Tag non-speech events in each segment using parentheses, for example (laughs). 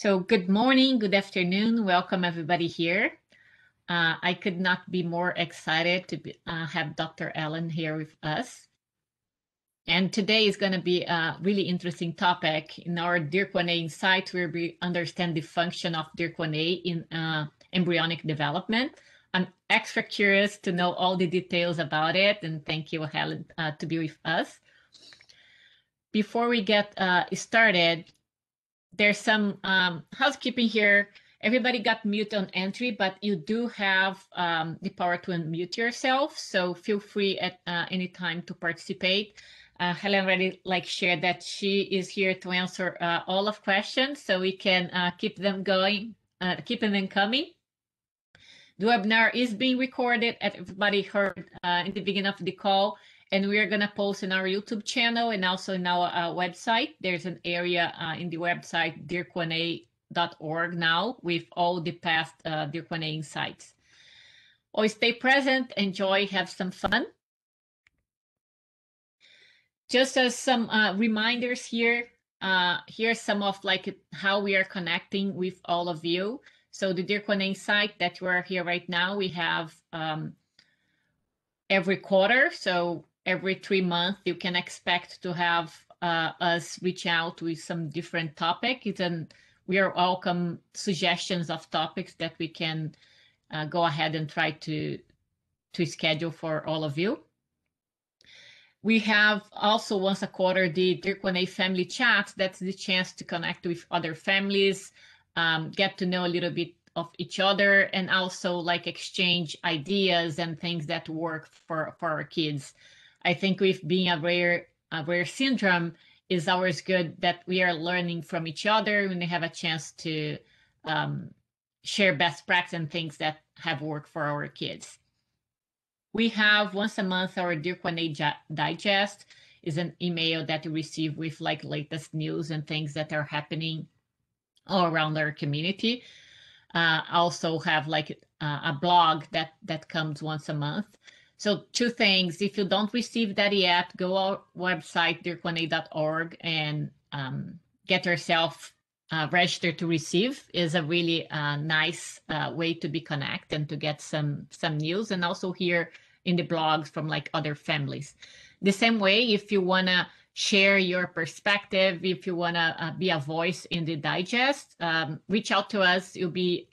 So good morning, good afternoon. Welcome everybody here. Uh, I could not be more excited to be, uh, have Dr. Ellen here with us. And today is going to be a really interesting topic. In our DYRK1A Insight, where we understand the function of DYRK1A in uh, embryonic development. I'm extra curious to know all the details about it, and thank you, Helen, uh, to be with us. Before we get uh, started, there's some um, housekeeping here. Everybody got mute on entry, but you do have um, the power to unmute yourself. So feel free at uh, any time to participate. Uh, Helen already like shared that she is here to answer uh, all of questions, so we can uh, keep them going, uh, keeping them coming. The webinar is being recorded, everybody heard uh, in the beginning of the call, and we are going to post in our YouTube channel and also in our uh, website. There's an area uh, in the website dyrk1a.org now with all the past uh, DYRK1A insights. Always stay present, enjoy, have some fun. Just as some uh, reminders here, uh, here's some of like how we are connecting with all of you. So the DYRK1A that we're here right now, we have um, every quarter. So every three months, you can expect to have uh, us reach out with some different topics. And we are welcome suggestions of topics that we can uh, go ahead and try to, to schedule for all of you. We have also once a quarter the DYRK1A family chat. That's the chance to connect with other families, um, get to know a little bit of each other, and also like exchange ideas and things that work for, for our kids. I think with being a rare a rare syndrome is always good that we are learning from each other when they have a chance to um, share best practice and things that have worked for our kids. We have once a month our DYRK1A digest is an email that you receive with like latest news and things that are happening all around our community. Uh, also have like uh, a blog that that comes once a month. So two things, if you don't receive that yet, go our website, dyrk1a.org and um, get yourself uh, registered to receive is a really uh, nice uh, way to be connected and to get some some news and also hear in the blogs from like other families. The same way, if you want to share your perspective, if you want to uh, be a voice in the digest, um, reach out to us. You'll be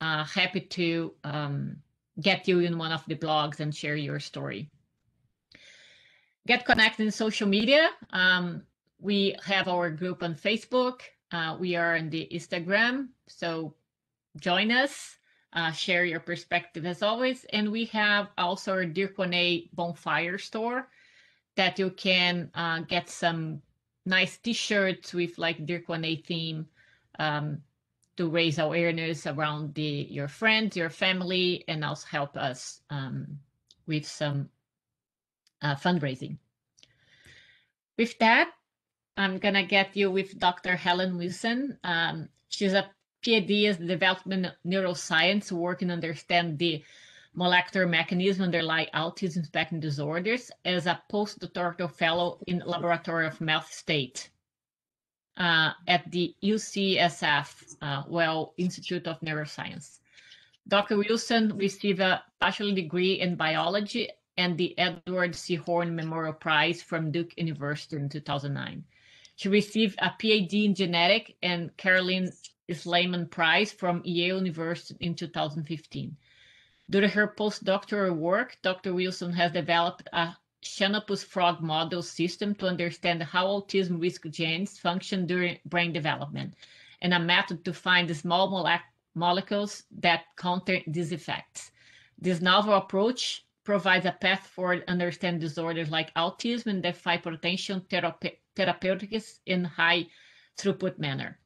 uh, happy to um, get you in one of the blogs and share your story. Get connected in social media. Um, we have our group on Facebook. Uh, we are on the Instagram. So join us, uh, share your perspective as always. And we have also our DYRK1A bonfire store that you can uh, get some nice t-shirts with like DYRK1A theme um, to raise awareness around the your friends, your family, and also help us um, with some uh, fundraising. With that, I'm gonna get you with Dr. Helen Willsey. Um, she's a PhD in development neuroscience, working to understand the molecular mechanism underlying autism spectrum disorders as a postdoctoral fellow in Laboratory of Matt State uh, at the UCSF, uh, Weill Institute of Neuroscience. Dr. Willsey received a bachelor degree in biology and the Edward C. Horne Memorial Prize from Duke University in 2009. She received a PhD in genetic and Carolyn Slayman Prize from Yale University in 2015. During her postdoctoral work, Dr. Willsey has developed a Xenopus frog model system to understand how autism risk genes function during brain development, and a method to find the small mole molecules that counter these effects. This novel approach provides a path forward understand disorders like autism and define potential therapeutics in high throughput manner.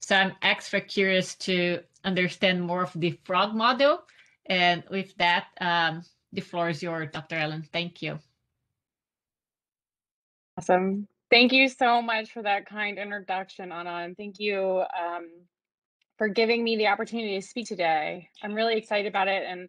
So I'm extra curious to understand more of the frog model. And with that, um, the floor is yours, Dr. Ellen. Thank you. Awesome. Thank you so much for that kind introduction, Anna, and thank you um, for giving me the opportunity to speak today. I'm really excited about it, and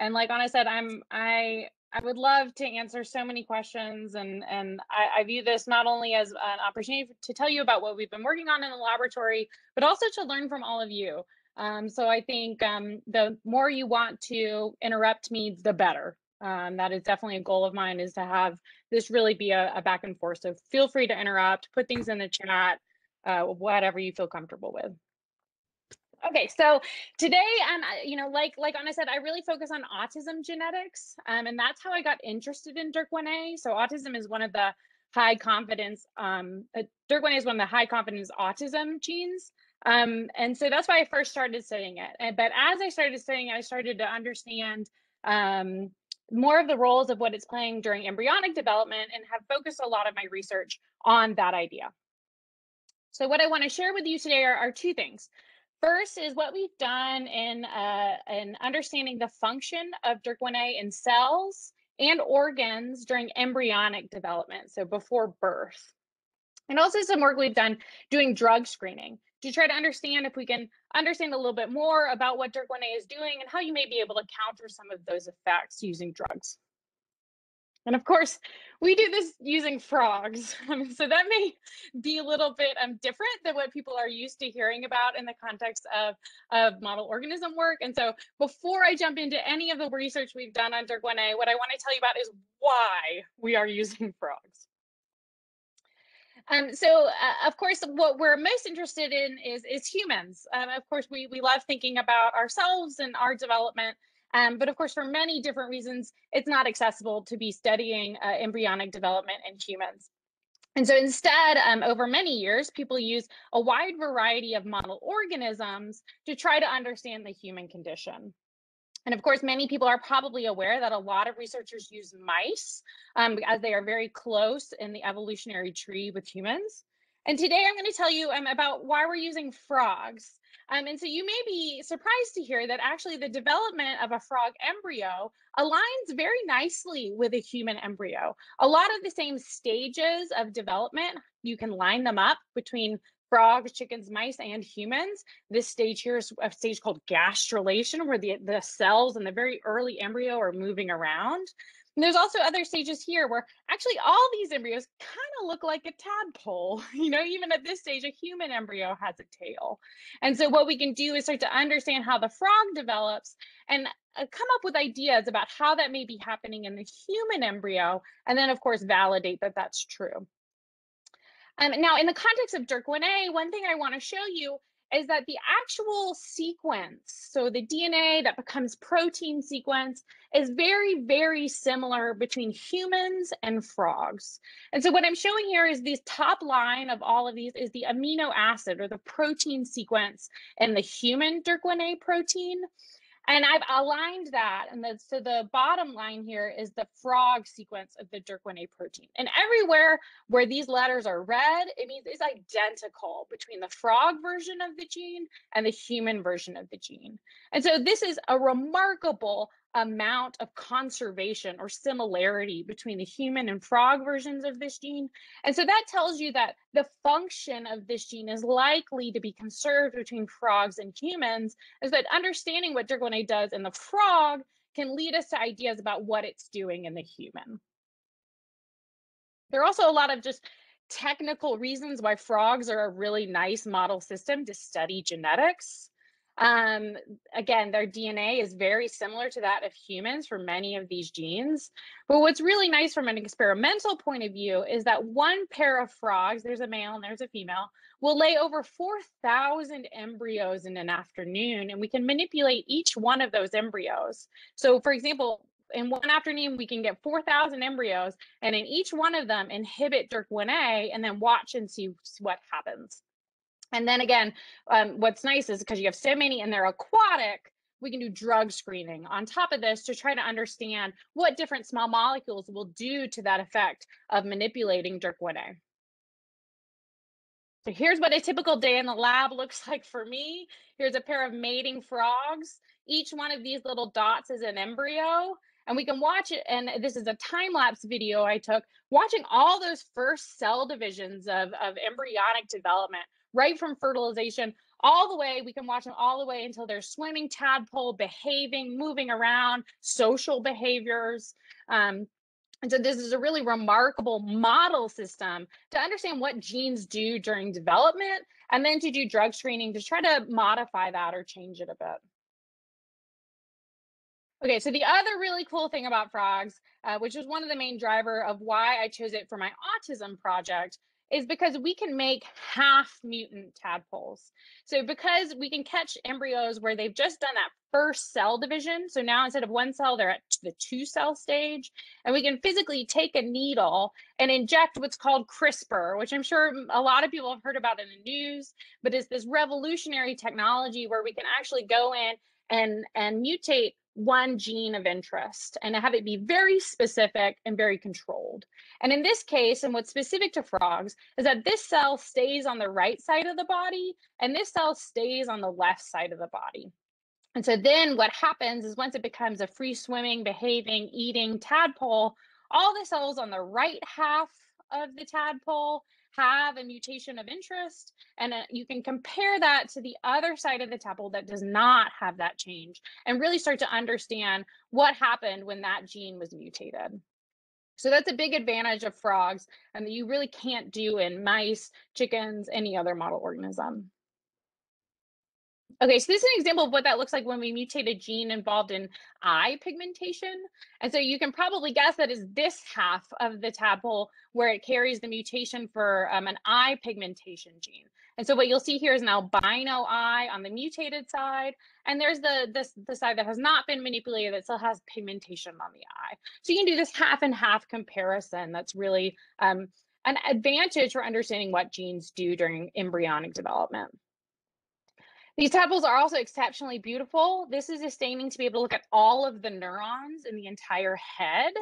and like Anna said, I'm I I would love to answer so many questions, and and I, I, view this not only as an opportunity to tell you about what we've been working on in the laboratory, but also to learn from all of you. Um, so I think um, the more you want to interrupt me, the better. Um, that is definitely a goal of mine is to have this really be a, a, back and forth. So feel free to interrupt, put things in the chat, uh, whatever you feel comfortable with. Okay, so today, um, you know, like like Anna said, I really focus on autism genetics, um, and that's how I got interested in DYRK1A. So autism is one of the high confidence, um, uh, DYRK1A is one of the high confidence autism genes. Um, and so that's why I first started studying it. But as I started studying, I started to understand um, more of the roles of what it's playing during embryonic development and have focused a lot of my research on that idea. So what I want to share with you today are, are two things. First is what we've done in, uh, in understanding the function of DYRK1A in cells and organs during embryonic development, so before birth. And also some work we've done doing drug screening to try to understand if we can understand a little bit more about what DYRK1A is doing and how you may be able to counter some of those effects using drugs. And of course, we do this using frogs. (laughs) so that may be a little bit um, different than what people are used to hearing about in the context of, of model organism work. And so before I jump into any of the research we've done on DYRK1A, what I want to tell you about is why we are (laughs) using frogs. Um, so, uh, of course, what we're most interested in is, is humans. Um, of course, we, we love thinking about ourselves and our development. Um, but of course, for many different reasons, it's not accessible to be studying uh, embryonic development in humans. And so instead, um, over many years, people use a wide variety of model organisms to try to understand the human condition. And of course, many people are probably aware that a lot of researchers use mice um, as they are very close in the evolutionary tree with humans. And today I'm going to tell you um, about why we're using frogs. Um, and so you may be surprised to hear that actually the development of a frog embryo aligns very nicely with a human embryo. A lot of the same stages of development, you can line them up between frogs, chickens, mice, and humans. This stage here is a stage called gastrulation, where the, the cells in the very early embryo are moving around. And there's also other stages here where actually all these embryos kind of look like a tadpole. (laughs) You know, even at this stage, a human embryo has a tail. And so what we can do is start to understand how the frog develops and uh, come up with ideas about how that may be happening in the human embryo. And then, of course, validate that that's true. Um, now, in the context of DYRK1A, one thing I want to show you is that the actual sequence, so the DNA that becomes protein sequence, is very, very similar between humans and frogs. And so what I'm showing here is this top line of all of these is the amino acid or the protein sequence in the human DYRK1A protein. And I've aligned that. And the, so the bottom line here is the frog sequence of the DYRK1A protein. And everywhere where these letters are red, it means it's identical between the frog version of the gene and the human version of the gene. And so this is a remarkable amount of conservation or similarity between the human and frog versions of this gene. And so that tells you that the function of this gene is likely to be conserved between frogs and humans, is that understanding what DYRK1A does in the frog can lead us to ideas about what it's doing in the human. There are also a lot of just technical reasons why frogs are a really nice model system to study genetics. Um, again, their DNA is very similar to that of humans for many of these genes. But what's really nice from an experimental point of view is that one pair of frogs, there's a male and there's a female, will lay over 4,000 embryos in an afternoon, and we can manipulate each one of those embryos. So, for example, in one afternoon, we can get 4,000 embryos, and in each one of them, inhibit DYRK1A and then watch and see what happens. And then again, um, what's nice is because you have so many and they're aquatic, we can do drug screening on top of this to try to understand what different small molecules will do to that effect of manipulating DYRK1A. So here's what a typical day in the lab (laughs) looks like for me. Here's a pair of mating frogs. Each one of these little dots is an embryo and we can watch it. And this is a time lapse video I took watching all those first cell divisions of, of embryonic development right from fertilization all the way. We can watch them all the way until they're swimming tadpole, behaving, moving around, social behaviors. Um, and so this is a really remarkable model system to understand what genes do during development and then to do drug screening to try to modify that or change it a bit. Okay, so the other really cool thing about frogs, uh, which was one of the main driver of why I chose it for my autism project, is because we can make half mutant tadpoles. So because we can catch embryos where they've just done that first cell division. So now instead of one cell, they're at the two cell stage. And we can physically take a needle and inject what's called CRISPR, which I'm sure a lot of people have heard about in the news, but it's this revolutionary technology where we can actually go in and, and mutate one gene of interest and have it be very specific and very controlled. And in this case, and what's specific to frogs, is that this cell stays on the right side of the body and this cell stays on the left side of the body. And so then what happens is once it becomes a free swimming, behaving, eating tadpole, all the cells on the right half of the tadpole have a mutation of interest and uh, you can compare that to the other side of the tadpole that does not have that change and really start to understand what happened when that gene was mutated. So that's a big advantage of frogs and that you really can't do in mice chickens any other model organism Okay, so this is an example of what that looks like when we mutate a gene involved in eye pigmentation. And so you can probably guess that is this half of the tadpole where it carries the mutation for um, an eye pigmentation gene. And so what you'll see here is an albino eye on the mutated side, and there's the this the side that has not been manipulated that still has pigmentation on the eye. So you can do this half and half comparison. That's really um, an advantage for understanding what genes do during embryonic development. These tadpoles are also exceptionally beautiful. This is a staining to be able to look at all of the neurons in the entire head.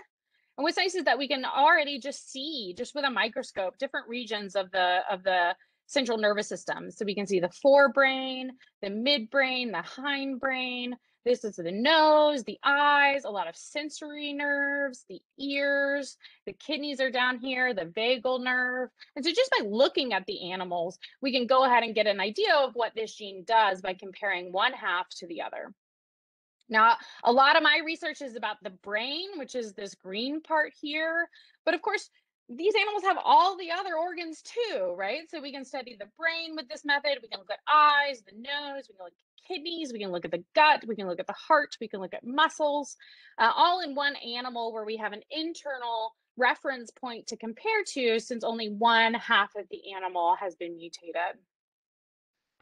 And what's nice is that we can already just see, just with a microscope, different regions of the of the central nervous system. So we can see the forebrain, the midbrain, the hindbrain, this is the nose, the eyes, a lot of sensory nerves, the ears, the kidneys are down here, the vagal nerve. And so just by looking at the animals, we can go ahead and get an idea of what this gene does by comparing one half to the other. Now, a lot of my research is about the brain, which is this green part here. But of course, these animals have all the other organs too, right? So we can study the brain with this method. We can look at eyes, the nose, we can look at kidneys, we can look at the gut, we can look at the heart, we can look at muscles, uh, all in one animal where we have an internal reference point to compare to since only one half of the animal has been mutated.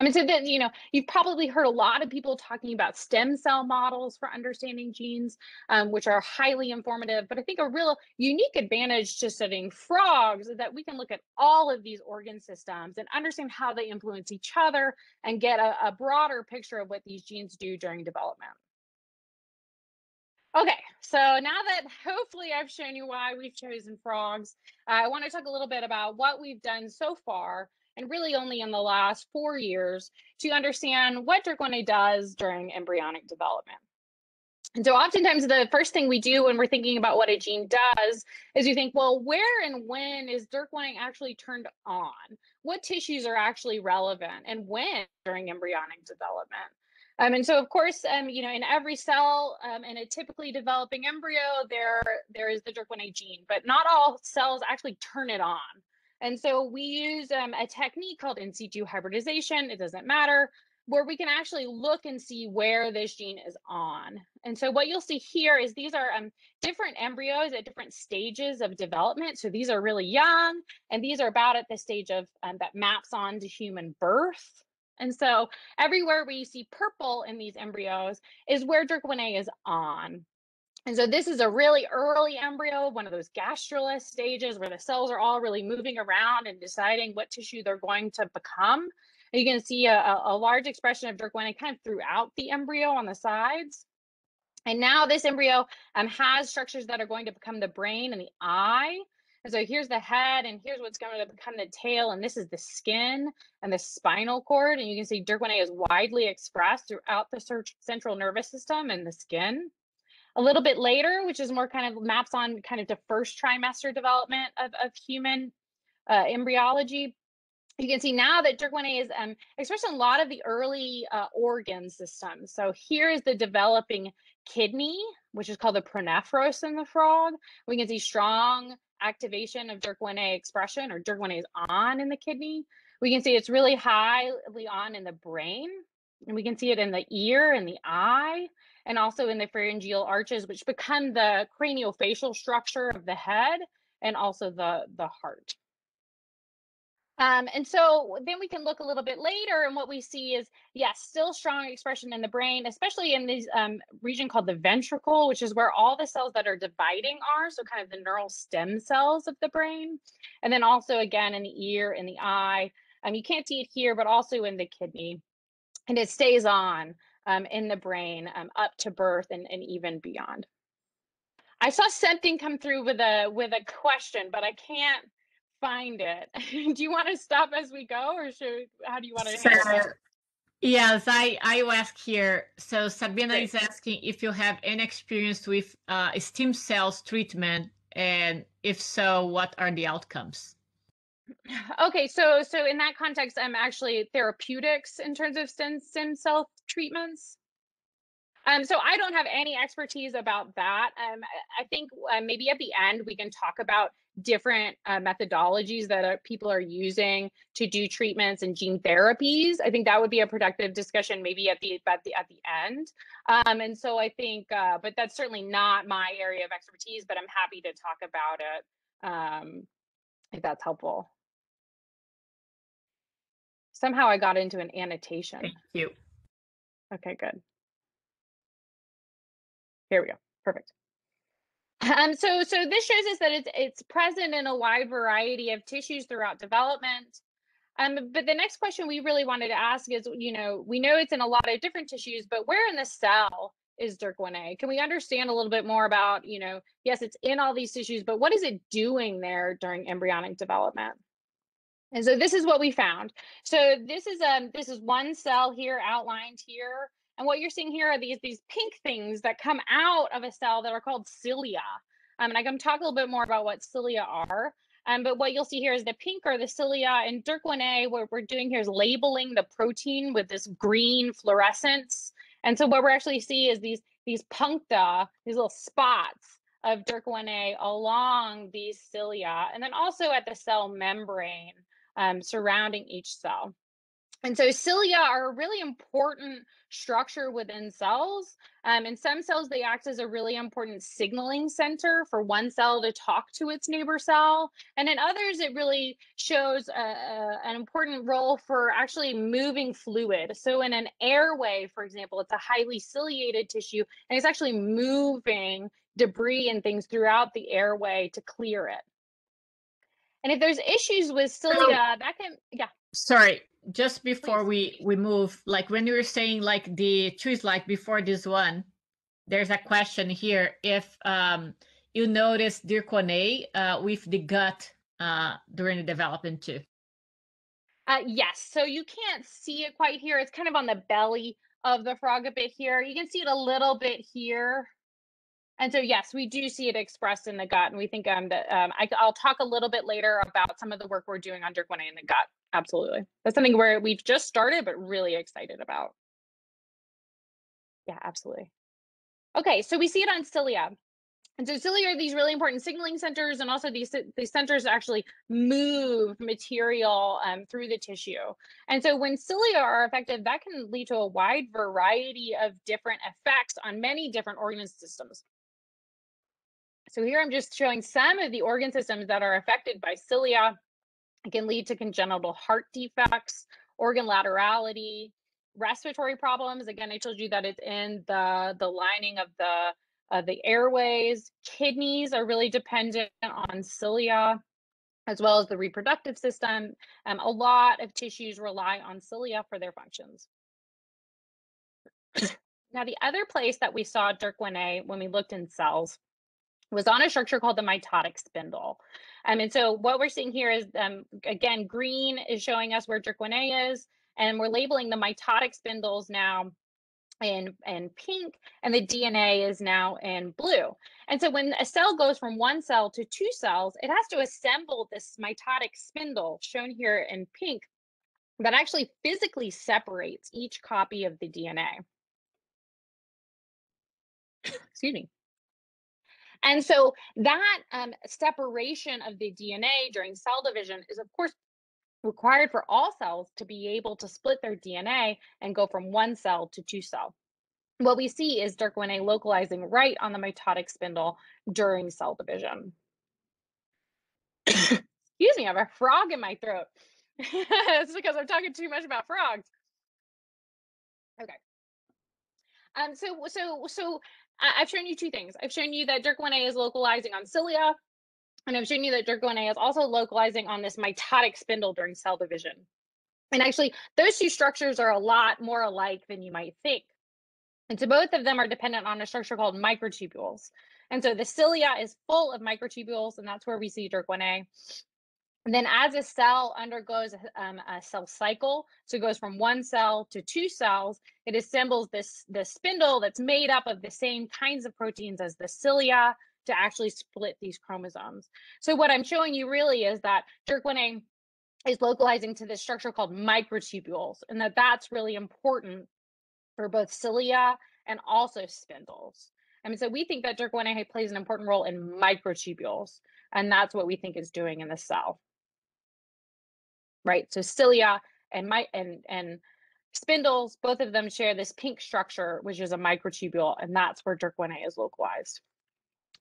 I mean, so that, you know, you've probably heard a lot of people talking about stem cell models for understanding genes, um, which are highly informative. But I think a real unique advantage to studying frogs is that we can look at all of these organ systems and understand how they influence each other and get a, a broader picture of what these genes do during development. Okay, so now that (laughs) hopefully I've shown you why we've chosen frogs, I want to talk a little bit about what we've done so far and really only in the last four years to understand what DYRK1A does during embryonic development. And so oftentimes the first thing we do when we're thinking about what a gene does is we think, well, where and when is DYRK1A actually turned on? What tissues are actually relevant and when during embryonic development? Um, and so, of course, um, you know, in every cell um, in a typically developing embryo, there there is the DYRK1A gene, but not all cells actually turn it on. And so we use um, a technique called in situ hybridization. It doesn't matter where we can actually look and see where this gene is on. And so what you'll see here is these are um, different embryos at different stages of development. So these are really young, and these are about at the stage of um, that maps on to human birth. And so everywhere where you see purple in these embryos is where DYRK1A is on. And so this is a really early embryo, one of those gastrula stages where the cells are all really moving around and deciding what tissue they're going to become. And you can see a, a large expression of DYRK1A kind of throughout the embryo on the sides. And now this embryo um, has structures that are going to become the brain and the eye. And so here's the head, and here's what's going to become the tail, and this is the skin and the spinal cord. And you can see DYRK1A is widely expressed throughout the central nervous system and the skin. A little bit later, which is more kind of maps on kind of the first trimester development of, of human uh, embryology, you can see now that DYRK1A is um, expressed in a lot of the early uh, organ systems. So here is the developing kidney, which is called the pronephros in the frog. We can see strong activation of DYRK1A expression or DYRK1A is on in the kidney. We can see it's really highly on in the brain. And we can see it in the ear and the eye, and also in the pharyngeal arches, which become the craniofacial structure of the head and also the, the heart. Um, and so then we can look a little bit later, and what we see is, yes, still strong expression in the brain, especially in this um, region called the ventricle, which is where all the cells that are dividing are, so kind of the neural stem cells of the brain. And then also again in the ear, in the eye. Um, you can't see it here, but also in the kidney. And it stays on um, in the brain um, up to birth and, and even beyond. I saw something come through with a with a question, but I can't find it. (laughs) do you want to stop as we go, or should how do you want to? So, yes, I I ask here. So Sabina Great. is asking if you have any experience with uh, stem cells treatment, and if so, what are the outcomes? Okay, so so in that context, I'm actually therapeutics in terms of stem stem cell treatments. Um, so I don't have any expertise about that. Um, I think uh, maybe at the end we can talk about different uh, methodologies that are, people are using to do treatments and gene therapies. I think that would be a productive discussion, maybe at the at the at the end. Um, and so I think, uh, but that's certainly not my area of expertise. But I'm happy to talk about it um, if that's helpful. Somehow I got into an annotation. Thank you. Okay, good. Here we go. Perfect. Um, so, so this shows us that it's it's present in a wide variety of tissues throughout development. Um, but the next question we really wanted to ask is, you know, we know it's in a lot of different tissues, but where in the cell is DYRK1A? Can we understand a little bit more about, you know, yes, it's in all these tissues, but what is it doing there during embryonic development? And so this is what we found. So this is um this is one cell here outlined here. And what you're seeing here are these, these pink things that come out of a cell that are called cilia. Um, and I can talk a little bit more about what cilia are. Um, but what you'll see here is the pink are the cilia and DYRK1A, what we're doing here is labeling the protein with this green fluorescence. And so what we're actually see is these, these puncta, these little spots of DYRK1A along these cilia, and then also at the cell membrane um, surrounding each cell. And so cilia are a really important structure within cells. Um, in some cells, they act as a really important signaling center for one cell to talk to its neighbor cell. And in others, it really shows a, a, an important role for actually moving fluid. So in an airway, for example, it's a highly ciliated tissue, and it's actually moving debris and things throughout the airway to clear it. And if there's issues with cilia, that can, yeah. Sorry, just before Please. we we move, like when you were saying like the choose like before this one, there's a question here. If um you notice DYRK1A uh, with the gut uh, during the development too. Uh, yes, so you can't see it quite here. It's kind of on the belly of the frog a bit here. You can see it a little bit here. And so, yes, we do see it expressed in the gut. And we think um, that um, I, will talk a little bit later about some of the work we're doing on DYRK1A in the gut. Absolutely. That's something where we've just started, but really excited about. Yeah, absolutely. Okay, so we see it on cilia. And so cilia are these really important signaling centers, and also these, these centers actually move material um, through the tissue. And so when cilia are affected, that can lead to a wide variety of different effects on many different organ systems. So here I'm just showing some of the organ systems that are affected by cilia. It can lead to congenital heart defects, organ laterality, respiratory problems. Again, I told you that it's in the, the lining of the, uh, the airways. Kidneys are really dependent on cilia, as well as the reproductive system. Um, a lot of tissues rely on cilia for their functions. now, the other place that we saw DYRK1A when we looked in cells was on a structure called the mitotic spindle. Um, and so what we're seeing here is, um, again, green is showing us where DYRK1A is, and we're labeling the mitotic spindles now in, in pink and the DNA is now in blue. And so when a cell goes from one cell to two cells, it has to assemble this mitotic spindle shown here in pink that actually physically separates each copy of the DNA. Excuse me. And so that um, separation of the DNA during cell division is, of course, required for all cells to be able to split their DNA and go from one cell to two cell. What we see is DYRK1A localizing right on the mitotic spindle during cell division. (coughs) Excuse me, I have a frog in my throat. (laughs) it's because I'm talking too much about frogs. Okay. Um, so so so I've shown you two things. I've shown you that DYRK1A is localizing on cilia, and I've shown you that DYRK1A is also localizing on this mitotic spindle during cell division. And actually, those two structures are a lot more alike than you might think. And so both of them are dependent on a structure called microtubules. And so the cilia is full of microtubules, and that's where we see DYRK1A. And then as a cell undergoes um, a cell cycle, so it goes from one cell to two cells, it assembles this, this spindle that's made up of the same kinds of proteins as the cilia to actually split these chromosomes. So what I'm showing you really is that DYRK1A is localizing to this structure called microtubules, and that that's really important for both cilia and also spindles. I mean, so we think that DYRK1A plays an important role in microtubules, and that's what we think is doing in the cell right? So cilia and my and and spindles, both of them share this pink structure, which is a microtubule, and that's where DYRK1A is localized.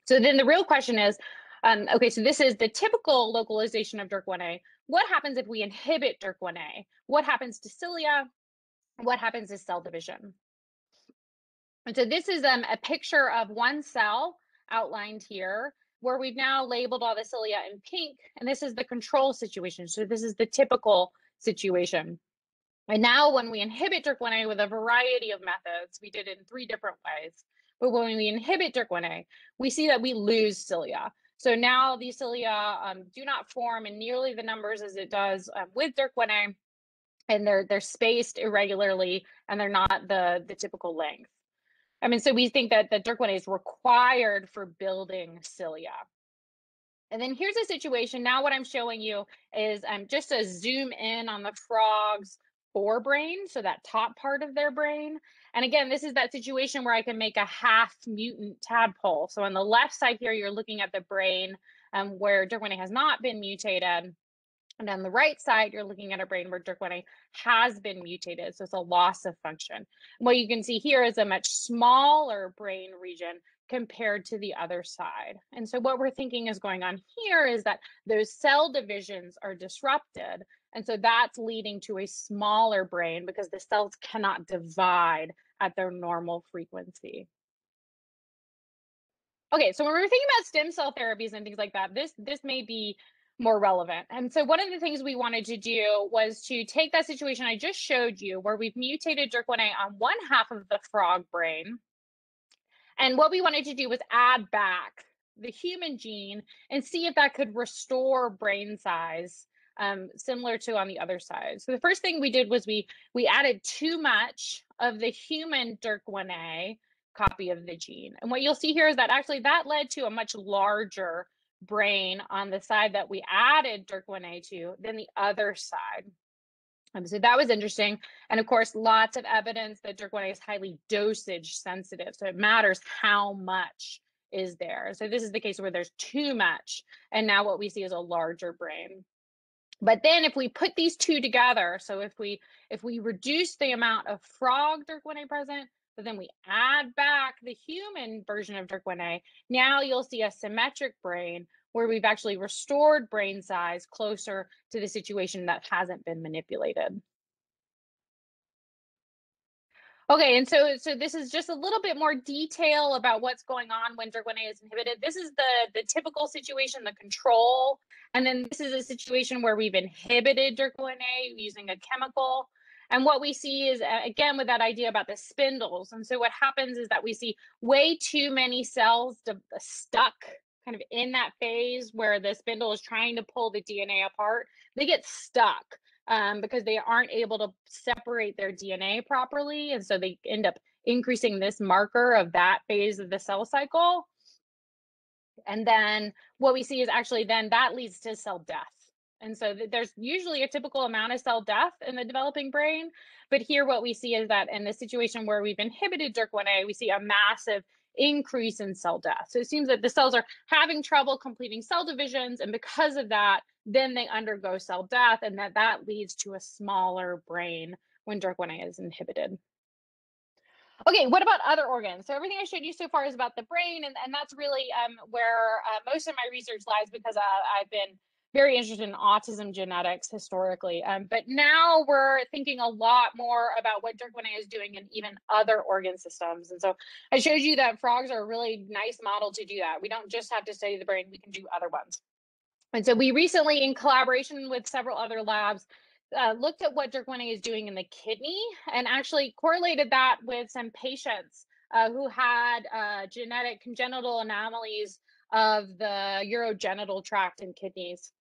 So then the real question is, um, okay, so this is the typical localization of DYRK1A. What happens if we inhibit DYRK1A? What happens to cilia? What happens to cell division? And so this is um, a picture of one cell outlined here where we've now labeled all the cilia in pink, and this is the control situation. So this is the typical situation. And now when we inhibit DYRK1A with a variety of methods, we did it in three different ways. But when we inhibit DYRK1A, we see that we lose cilia. So now these cilia um, do not form in nearly the numbers as it does um, with DYRK1A, and they're they're spaced irregularly, and they're not the the typical length. I mean, so we think that the DYRK1A is required for building cilia. And then here's a situation. Now what I'm showing you is um, just a zoom in on the frog's forebrain, so that top part of their brain. And again, this is that situation where I can make a half mutant tadpole. So on the left side here, you're looking at the brain um, where DYRK1A has not been mutated. And on the right side, you're looking at a brain where DYRK1A has been mutated. So it's a loss of function. what you can see here is a much smaller brain region compared to the other side. And so what we're thinking is going on here is that those cell divisions are disrupted. And so that's leading to a smaller brain because the cells cannot divide at their normal frequency. Okay, so when we're thinking about stem cell therapies and things like that, this this may be more relevant. And so one of the things we wanted to do was to take that situation I just showed you where we've mutated DYRK1A on one half of the frog brain. And what we wanted to do was add back the human gene and see if that could restore brain size um, similar to on the other side. So the first thing we did was we we added too much of the human DYRK1A copy of the gene. And what you'll see here is that actually that led to a much larger brain on the side that we added DYRK1A to than the other side. Um, so that was interesting. And of course, lots of evidence that DYRK1A is highly dosage sensitive. So it matters how much is there. So this is the case where there's too much. And now what we see is a larger brain. But then if we put these two together, so if we if we reduce the amount of frog DYRK1A present, but then we add back the human version of DYRK1A, now you'll see a symmetric brain where we've actually restored brain size closer to the situation that hasn't been manipulated. Okay, and so so this is just a little bit more detail about what's going on when DYRK1A is inhibited. This is the the typical situation, the control, and then this is a situation where we've inhibited DYRK1A using a chemical. And what we see is, uh, again, with that idea about the spindles. And so what happens is that we see way too many cells stuck kind of in that phase where the spindle is trying to pull the DNA apart. They get stuck um, because they aren't able to separate their DNA properly. And so they end up increasing this marker of that phase of the cell cycle. And then what we see is actually then that leads to cell death. And so there's usually a typical amount of cell death in the developing brain. But here, what we see is that in the situation where we've inhibited DYRK1A, we see a massive increase in cell death. So it seems that the cells are having trouble completing cell divisions. And because of that, then they undergo cell death, and that, that leads to a smaller brain when DYRK1A is inhibited. Okay, what about other organs? So everything I showed you so far is about the brain, and, and that's really um, where uh, most of my research lies because uh, I've been very interested in autism genetics historically. Um, but now we're thinking a lot more about what DYRK1A is doing in even other organ systems. And so I showed you that frogs are a really nice model to do that. We don't just have to study the brain, we can do other ones. And so we recently, in collaboration with several other labs, uh, looked at what DYRK1A is doing in the kidney and actually correlated that with some patients uh, who had uh, genetic congenital anomalies of the urogenital tract and kidneys.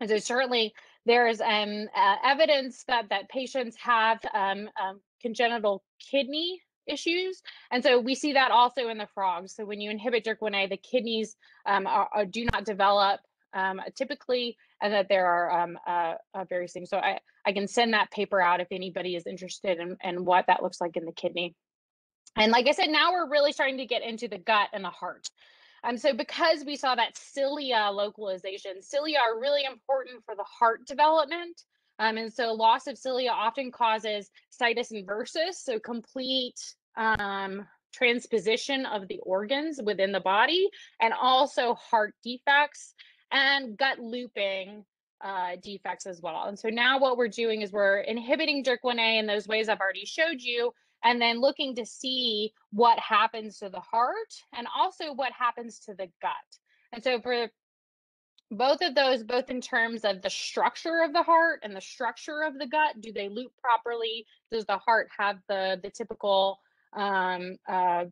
And so certainly there is um, uh, evidence that that patients have um, um, congenital kidney issues. And so we see that also in the frogs. So when you inhibit DYRK1A, the kidneys um, are, are, do not develop um, typically, and that there are um, uh, uh, various things. So I, I can send that paper out if anybody is interested in, in what that looks like in the kidney. And like I said, now we're really starting to get into the gut and the heart. Um, so because we saw that cilia localization, cilia are really important for the heart development. Um, and so loss of cilia often causes situs inversus, so complete um, transposition of the organs within the body, and also heart defects and gut looping uh, defects as well. And so now what we're doing is we're inhibiting DYRK1A in those ways I've already showed you, and then looking to see what happens to the heart and also what happens to the gut. And so for both of those, both in terms of the structure of the heart and the structure of the gut, do they loop properly? Does the heart have the the typical um, uh,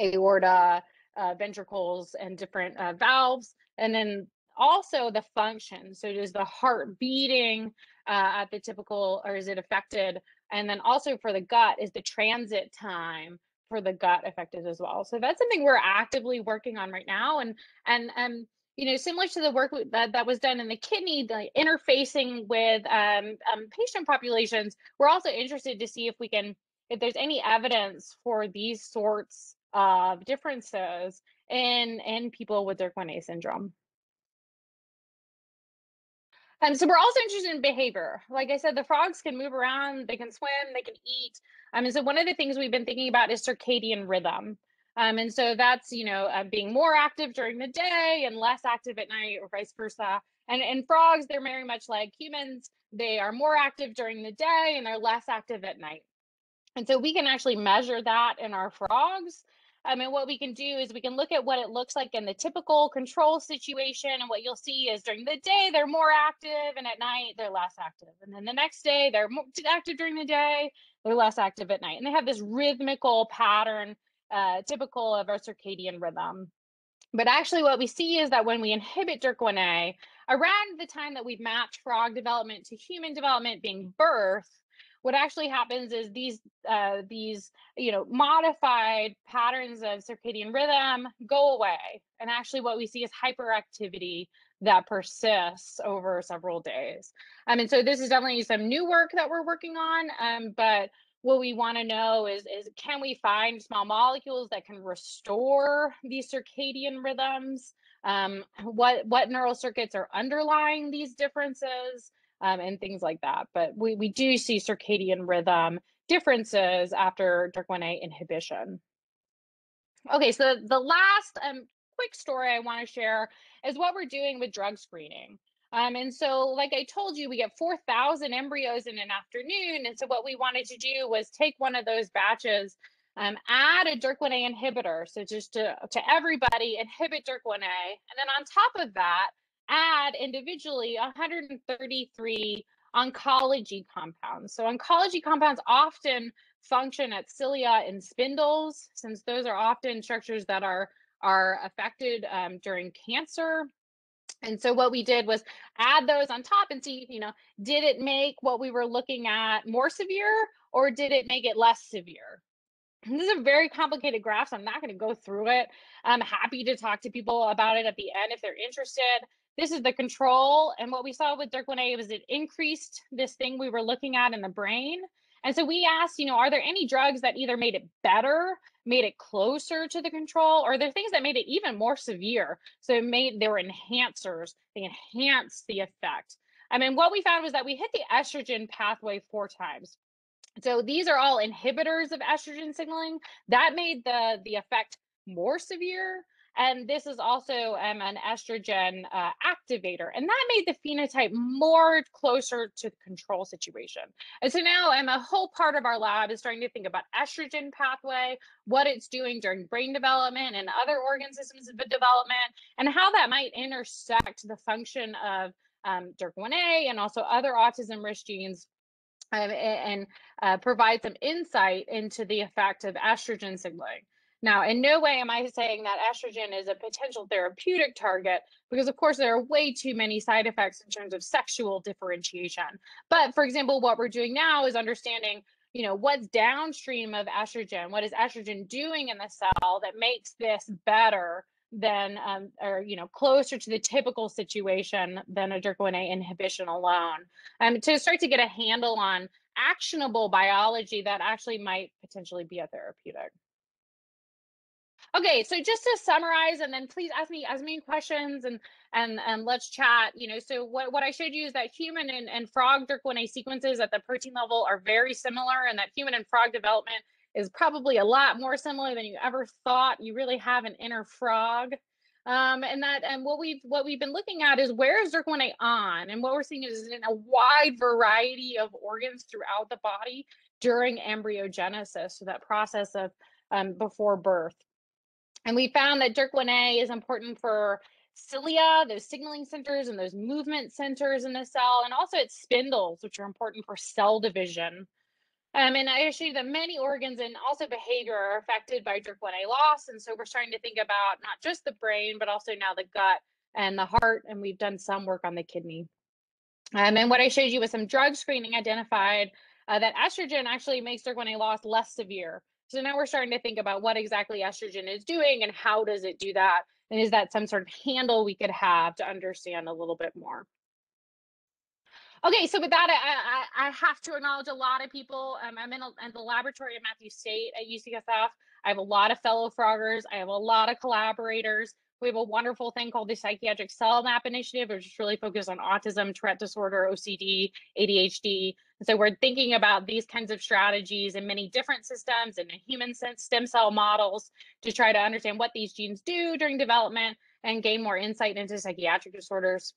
aorta, uh, ventricles, and different uh, valves? And then also the function. So does the heart beating uh, at the typical, or is it affected? And then also for the gut, is the transit time for the gut affected as well? So that's something we're actively working on right now. And and um, you know, similar to the work that, that was done in the kidney, the interfacing with um, um, patient populations, we're also interested to see if we can, if there's any evidence for these sorts of differences in in people with DYRK1A syndrome. And so we're also interested in behavior. Like I said, the frogs can move around, they can swim, they can eat. Um, and so one of the things we've been thinking about is circadian rhythm. Um, and so that's, you know, uh, being more active during the day and less active at night or vice versa. And, and frogs, they're very much like humans. They are more active during the day and they're less active at night. And so we can actually measure that in our frogs. I mean, what we can do is we can look at what it looks like in the typical control situation. And what you'll see is during the day, they're more active, and at night, they're less active. And then the next day, they're more active during the day, they're less active at night. And they have this rhythmical pattern, uh, typical of our circadian rhythm. But actually, what we see is that when we inhibit DYRK1A, around the time that we've matched frog development to human development being birth, what actually happens is these uh, these you know modified patterns of circadian rhythm go away and actually what we see is hyperactivity that persists over several days. Um, and so this is definitely some new work that we're working on um, but what we want to know is is can we find small molecules that can restore these circadian rhythms? Um, what what neural circuits are underlying these differences um, and things like that. But we, we do see circadian rhythm differences after DYRK1A inhibition. Okay, so the last um, quick story I want to share is what we're doing with drug screening. Um, and so, like I told you, we get 4,000 embryos in an afternoon. And so, what we wanted to do was take one of those batches, um, add a DYRK1A inhibitor. So, just to, to everybody, inhibit DYRK1A. And then, on top of that, add individually 133 oncology compounds. So oncology compounds often function at cilia and spindles, since those are often structures that are are affected um, during cancer. And so what we did was add those on top and see, you know, did it make what we were looking at more severe or did it make it less severe? this is a very complicated graph, so I'm not going to go through it. I'm happy to talk to people about it at the end if they're interested. This is the control, and what we saw with DYRK1A was it increased this thing we were looking at in the brain. And so we asked, you know, are there any drugs that either made it better, made it closer to the control, or are there things that made it even more severe? So it made there were enhancers, they enhanced the effect. I mean, what we found was that we hit the estrogen pathway four times. So these are all inhibitors of estrogen signaling. That made the, the effect more severe. And this is also um, an estrogen uh, activator. And that made the phenotype more closer to the control situation. And so now um, a whole part of our lab is starting to think about estrogen pathway, what it's doing during brain development and other organ systems of development, and how that might intersect the function of um, DYRK1A and also other autism risk genes um, and uh, provide some insight into the effect of estrogen signaling. Now, in no way am I saying that estrogen is a potential therapeutic target, because of course there are way too many side effects in terms of sexual differentiation. But for example, what we're doing now is understanding, you know, what's downstream of estrogen, what is estrogen doing in the cell that makes this better than um, or you know closer to the typical situation than a DYRK1A inhibition alone um, to start to get a handle on actionable biology that actually might potentially be a therapeutic. Okay, so just to summarize, and then please ask me as many questions and and and let's chat. You know, so what what I showed you is that human and, and frog DYRK1A sequences at the protein level are very similar, and that human and frog development is probably a lot more similar than you ever thought. You really have an inner frog. Um, and that and what we've what we've been looking at is where is DYRK1A on, and what we're seeing is in a wide variety of organs throughout the body during embryogenesis, so that process of um, before birth. And we found that DYRK1A is important for cilia, those signaling centers and those movement centers in the cell, and also its spindles, which are important for cell division. Um, and I showed you that many organs and also behavior are affected by DYRK1A loss. And so we're starting to think about not just the brain, but also now the gut and the heart. And we've done some work on the kidney. Um, and what I showed you was some drug screening identified uh, that estrogen actually makes DYRK1A loss less severe. So now we're starting to think about what exactly estrogen is doing and how does it do that? And is that some sort of handle we could have to understand a little bit more? Okay, so with that, I, I, I, have to acknowledge a lot of people. Um, I'm in, a, in, the laboratory at Matthew State at UCSF. I have a lot of fellow froggers. I have a lot of collaborators. We have a wonderful thing called the Psychiatric Cell Map Initiative, which is really focused on autism, Tourette disorder, OCD, ADHD. And so we're thinking about these kinds of strategies in many different systems and human stem cell models to try to understand what these genes do during development and gain more insight into psychiatric disorders.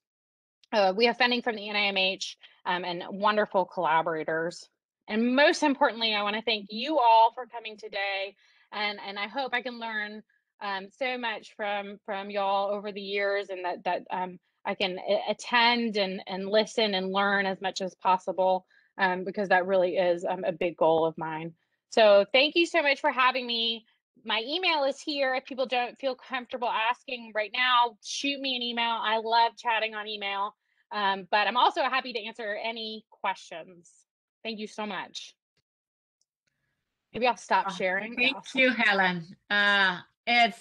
Uh, we have funding from the NIMH um, and wonderful collaborators. And most importantly, I want to thank you all for coming today. And, and I hope I can learn um, so much from from y'all over the years and that, that um, I can attend and, and listen and learn as much as possible um, because that really is um, a big goal of mine. So thank you so much for having me my email is here. If people don't feel comfortable asking right now, shoot me an email. I love chatting on email, um, but I'm also happy to answer any questions. Thank you so much. Maybe I'll stop sharing. Thank you, Helen. Uh, it's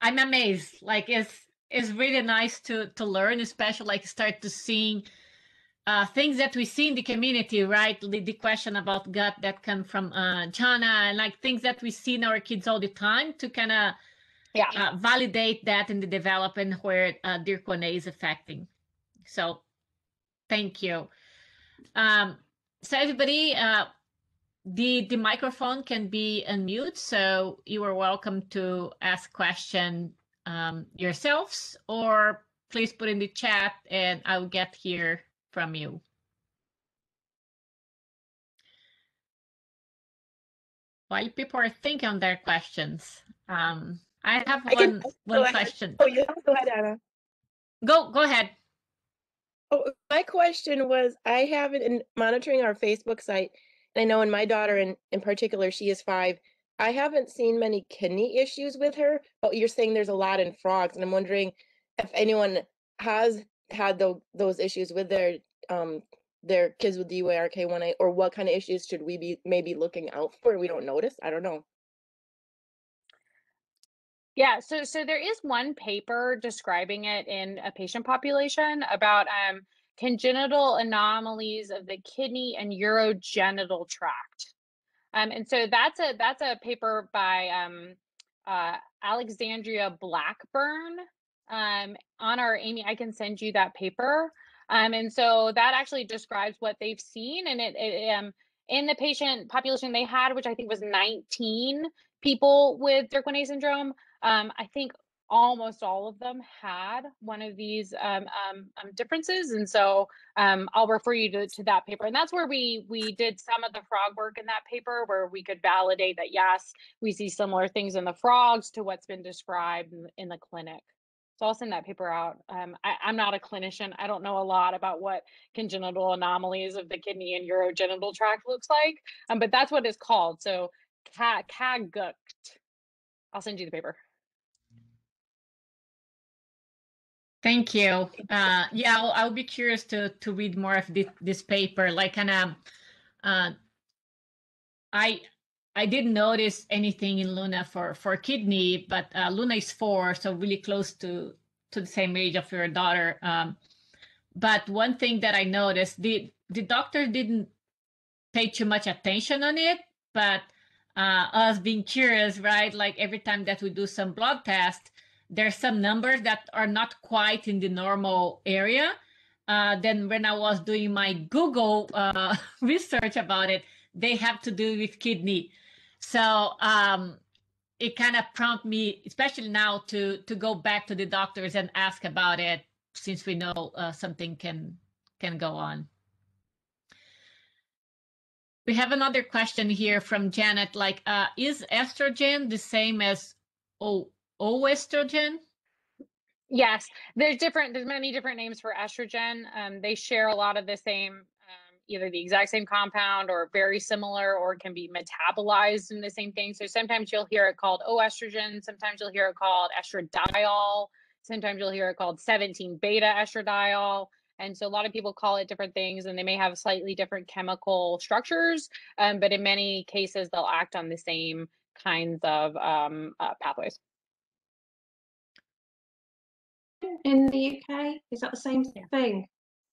I'm amazed. Like it's it's really nice to to learn, especially like start to seeing uh, things that we see in the community, right? The, the question about gut that come from uh, Jana, and like things that we see in our kids all the time to kind of yeah. uh, validate that in the development where uh, DYRK1A is affecting. So, thank you. Um, so everybody, uh, the the microphone can be unmute, so you are welcome to ask question um, yourselves, or please put in the chat, and I'll get here from you. While people are thinking on their questions, um, I have I one, can, one question. Oh, you go ahead, Anna. Go, go ahead. Oh, my question was, I have it in monitoring our Facebook site. I know in my daughter in, in particular, she is five. I haven't seen many kidney issues with her, but you're saying there's a lot in frogs. And I'm wondering if anyone has had the, those issues with their um their kids with DYRK1A or what kind of issues should we be maybe looking out for we don't notice? I don't know. Yeah, so so there is one paper describing it in a patient population about um, congenital anomalies of the kidney and urogenital tract. Um, and so that's a that's a paper by um, uh, Alexandria Blackburn um, on our Amy. I can send you that paper. Um, and so that actually describes what they've seen, and it, it um, in the patient population they had, which I think was 19 people with DYRK1A syndrome. Um, I think almost all of them had one of these um, um, um, differences. And so um, I'll refer you to, to that paper. And that's where we we did some of the frog work in that paper where we could validate that, yes, we see similar things in the frogs to what's been described in, in the clinic. So I'll send that paper out. Um, I, am not a clinician. I don't know a lot about what congenital anomalies of the kidney and urogenital tract looks like, um, but that's what it's called. So CAKUT. I'll send you the paper. Thank you. Uh, yeah, I'll, I'll, be curious to to read more of this, this paper. Like, kind of, uh, I I didn't notice anything in Luna for for kidney, but uh, Luna is four, so really close to to the same age of your daughter. Um, but one thing that I noticed, the the doctor didn't pay too much attention on it, but uh, us being curious, right? Like every time that we do some blood test, there's some numbers that are not quite in the normal area. Uh, then when I was doing my Google uh, (laughs) research about it, they have to do with kidney. So um, it kind of prompted me, especially now, to to go back to the doctors and ask about it, since we know uh, something can can go on. We have another question here from Janet. Like, uh, is estrogen the same as oh oestrogen? Yes, there's different. There's many different names for estrogen. Um, they share a lot of the same, um, either the exact same compound or very similar, or can be metabolized in the same thing. So sometimes you'll hear it called oestrogen. Sometimes you'll hear it called estradiol. Sometimes you'll hear it called 17 beta estradiol. And so a lot of people call it different things and they may have slightly different chemical structures, um, but in many cases, they'll act on the same kinds of um, uh, pathways in the UK? Is that the same thing?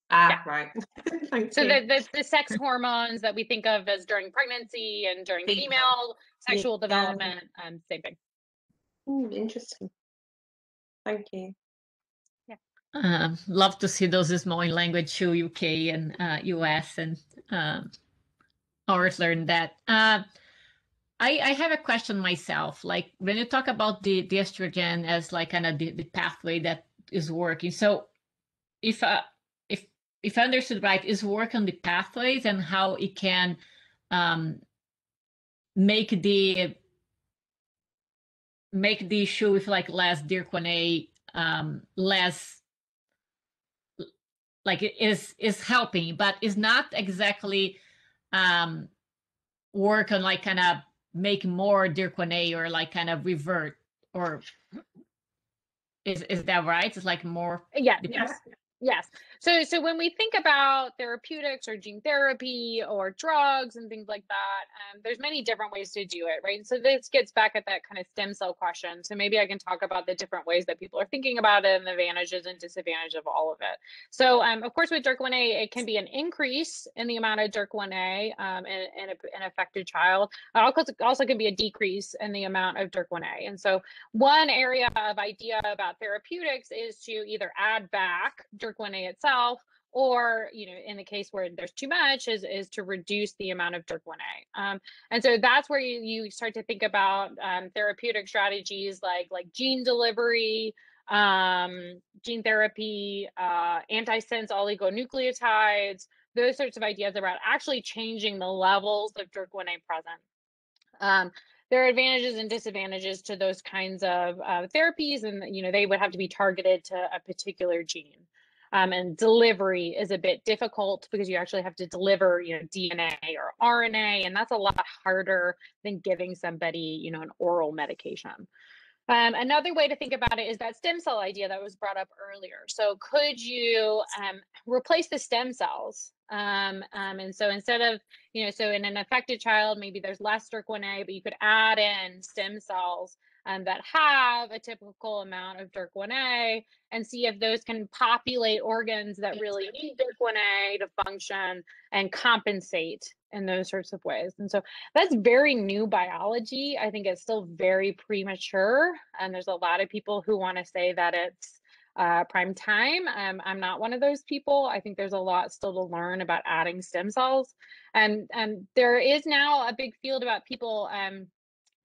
Ah, Yeah. right. (laughs) So the, the the sex (laughs) hormones that we think of as during pregnancy and during Female. female sexual Yeah. development, um, same thing. Interesting. Thank you. Uh, love to see those small in language show UK and uh, US and um, always learn that. Uh, I, I have a question myself. Like when you talk about the, the estrogen as like kind of the, the pathway that is working. So if uh, if if I understood right, is work on the pathways and how it can um, make the make the issue with like less DYRK1A um, less like it is is helping, but is not exactly um, work on like kind of make more DYRK1A or like kind of revert or is is that right? It's like more Yeah, yes. Yes. So so when we think about therapeutics or gene therapy or drugs and things like that, um, there's many different ways to do it, right? So this gets back at that kind of stem cell question. So maybe I can talk about the different ways that people are thinking about it and the advantages and disadvantages of all of it. So um, of course with DYRK1A, it can be an increase in the amount of DYRK1A um, in, in an affected child. It also, can be a decrease in the amount of DYRK1A. And so one area of idea about therapeutics is to either add back DYRK1A itself, or you know, in the case where there's too much, is is to reduce the amount of DYRK1A. Um, and so that's where you, you start to think about um, therapeutic strategies like like gene delivery, um, gene therapy, uh, antisense oligonucleotides, those sorts of ideas about actually changing the levels of DYRK1A present. Um, there are advantages and disadvantages to those kinds of uh, therapies, and you know they would have to be targeted to a particular gene. Um, and delivery is a bit difficult because you actually have to deliver, you know, DNA or RNA, and that's a lot harder than giving somebody, you know, an oral medication. Um, another way to think about it is that stem cell idea that was brought up earlier. So could you um, replace the stem cells? Um, um, and so instead of, you know, so in an affected child, maybe there's less DYRK1A, but you could add in stem cells um, that have a typical amount of DYRK1A and see if those can populate organs that really need DYRK1A to function and compensate in those sorts of ways. And so that's very new biology. I think it's still very premature. And there's a lot of people who want to say that it's uh, prime time. Um, I'm not one of those people. I think there's a lot still to learn about adding stem cells. And, and there is now a big field about people um,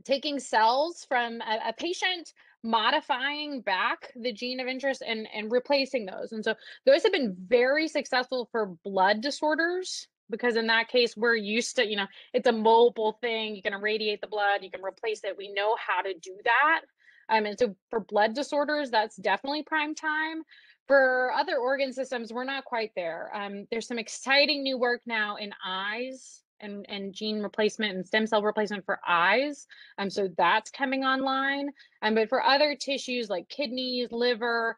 taking cells from a, a, patient, modifying back the gene of interest and, and replacing those. And so those have been very successful for blood disorders because in that case we're used to, you know, it's a mobile thing. You can irradiate the blood, you can replace it. We know how to do that. Um, and so for blood disorders, that's definitely prime time. For other organ systems, we're not quite there. Um, there's some exciting new work now in eyes and, and gene replacement and stem cell replacement for eyes. Um, so that's coming online. Um, but for other tissues like kidneys, liver,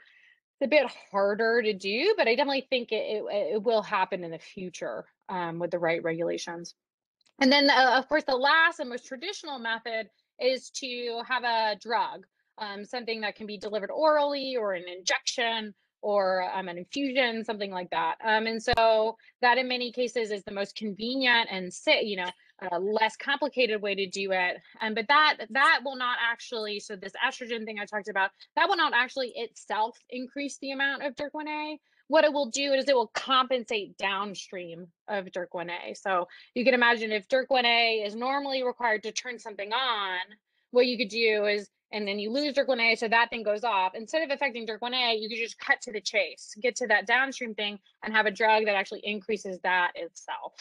it's a bit harder to do, but I definitely think it, it, it will happen in the future um, with the right regulations. And then, uh, of course, the last and most traditional method is to have a drug um, something that can be delivered orally or an injection or um, an infusion, something like that. Um, and so that in many cases is the most convenient and you know, uh, less complicated way to do it. Um, but that that will not actually, so this estrogen thing I talked about, that will not actually itself increase the amount of DYRK1A. What it will do is it will compensate downstream of DYRK1A. So you can imagine if DYRK1A is normally required to turn something on, what you could do is and then you lose DYRK1A, so that thing goes off. Instead of affecting DYRK1A, you could just cut to the chase, get to that downstream thing, and have a drug that actually increases that itself.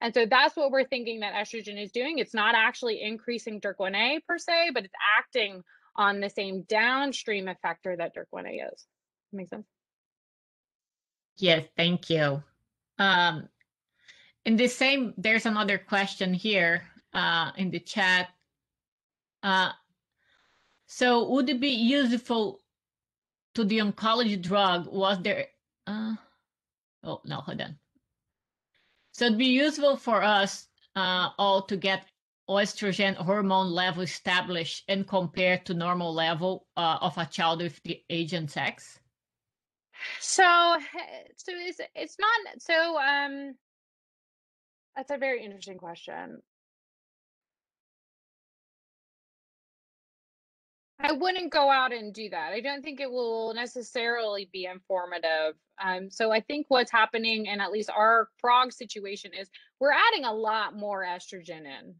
And so that's what we're thinking that estrogen is doing. It's not actually increasing DYRK1A per se, but it's acting on the same downstream effector that DYRK1A is. Make sense? Yes, thank you. Um, in the same, there's another question here uh, in the chat. Uh, so would it be useful to the oncology drug? Was there, uh, oh, no, hold on. So it'd be useful for us uh, all to get estrogen hormone level established and compared to normal level uh, of a child with the age and sex? So, so it's, it's not, so um, that's a very interesting question. I wouldn't go out and do that. I don't think it will necessarily be informative. Um, so I think what's happening, and at least our frog situation, is we're adding a lot more estrogen in.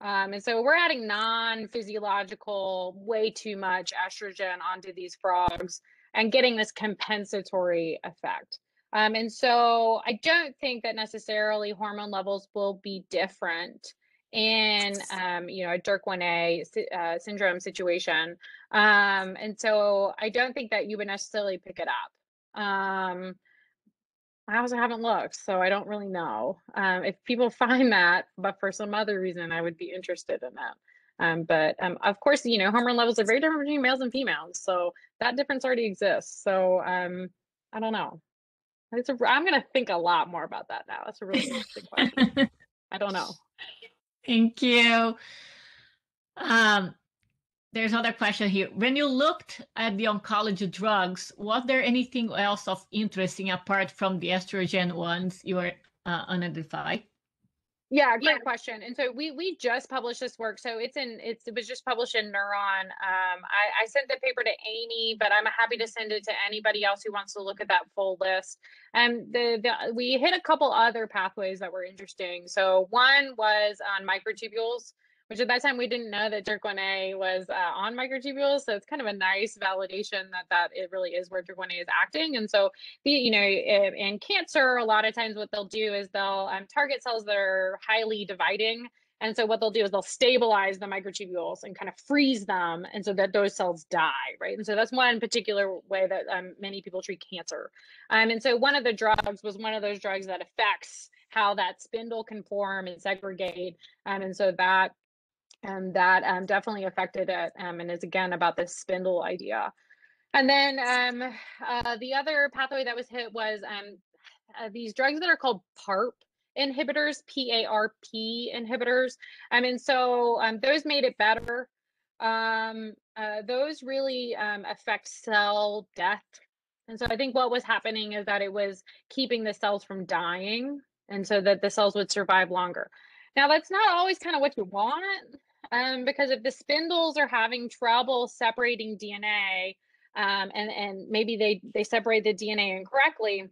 Um, and so we're adding non physiological, way too much estrogen onto these frogs and getting this compensatory effect. Um, and so I don't think that necessarily hormone levels will be different in um, you know a DYRK1A uh, syndrome situation, um, and so I don't think that you would necessarily pick it up. Um, I also haven't looked, so I don't really know. Um, if people (laughs) find that, but for some other reason, I would be interested in that. Um, but um, of course, you know, hormone levels are very different between males and females, so that difference already exists. So um, I don't know. It's a, I'm going to think a lot more about that now. That's a really interesting question. (laughs) I don't know. Thank you. Um, there's another question here. When you looked at the oncology drugs, was there anything else of interesting apart from the estrogen ones you were uh, unidentified? Yeah, great yeah. question. And so we we just published this work. So it's in it's it was just published in Neuron. Um, I, I sent the paper to Amy, but I'm happy to send it to anybody else who wants to look at that full list. And the, the we hit a couple other pathways that were interesting. So one was on microtubules which at that time we didn't know that DYRK1A was uh, on microtubules. So it's kind of a nice validation that that it really is where DYRK1A is acting. And so, the, you know, in cancer, a lot of times what they'll do is they'll um, target cells that are highly dividing. And so what they'll do is they'll stabilize the microtubules and kind of freeze them, and so that those cells die, right? And so that's one particular way that um, many people treat cancer. Um, and so one of the drugs was one of those drugs that affects how that spindle can form and segregate. Um, and so that and that um, definitely affected it um, and is again about this spindle idea and then um, uh, the other pathway that was hit was um, uh, these drugs that are called parp inhibitors p-a-r-p inhibitors um, and so um, those made it better um, uh, those really affect cell death. And so I think what was happening is that it was keeping the cells from dying and so that the cells would survive longer. Now, that's not always kind of what you want um, because if the spindles are having trouble separating DNA um, and, and maybe they, they separate the DNA incorrectly,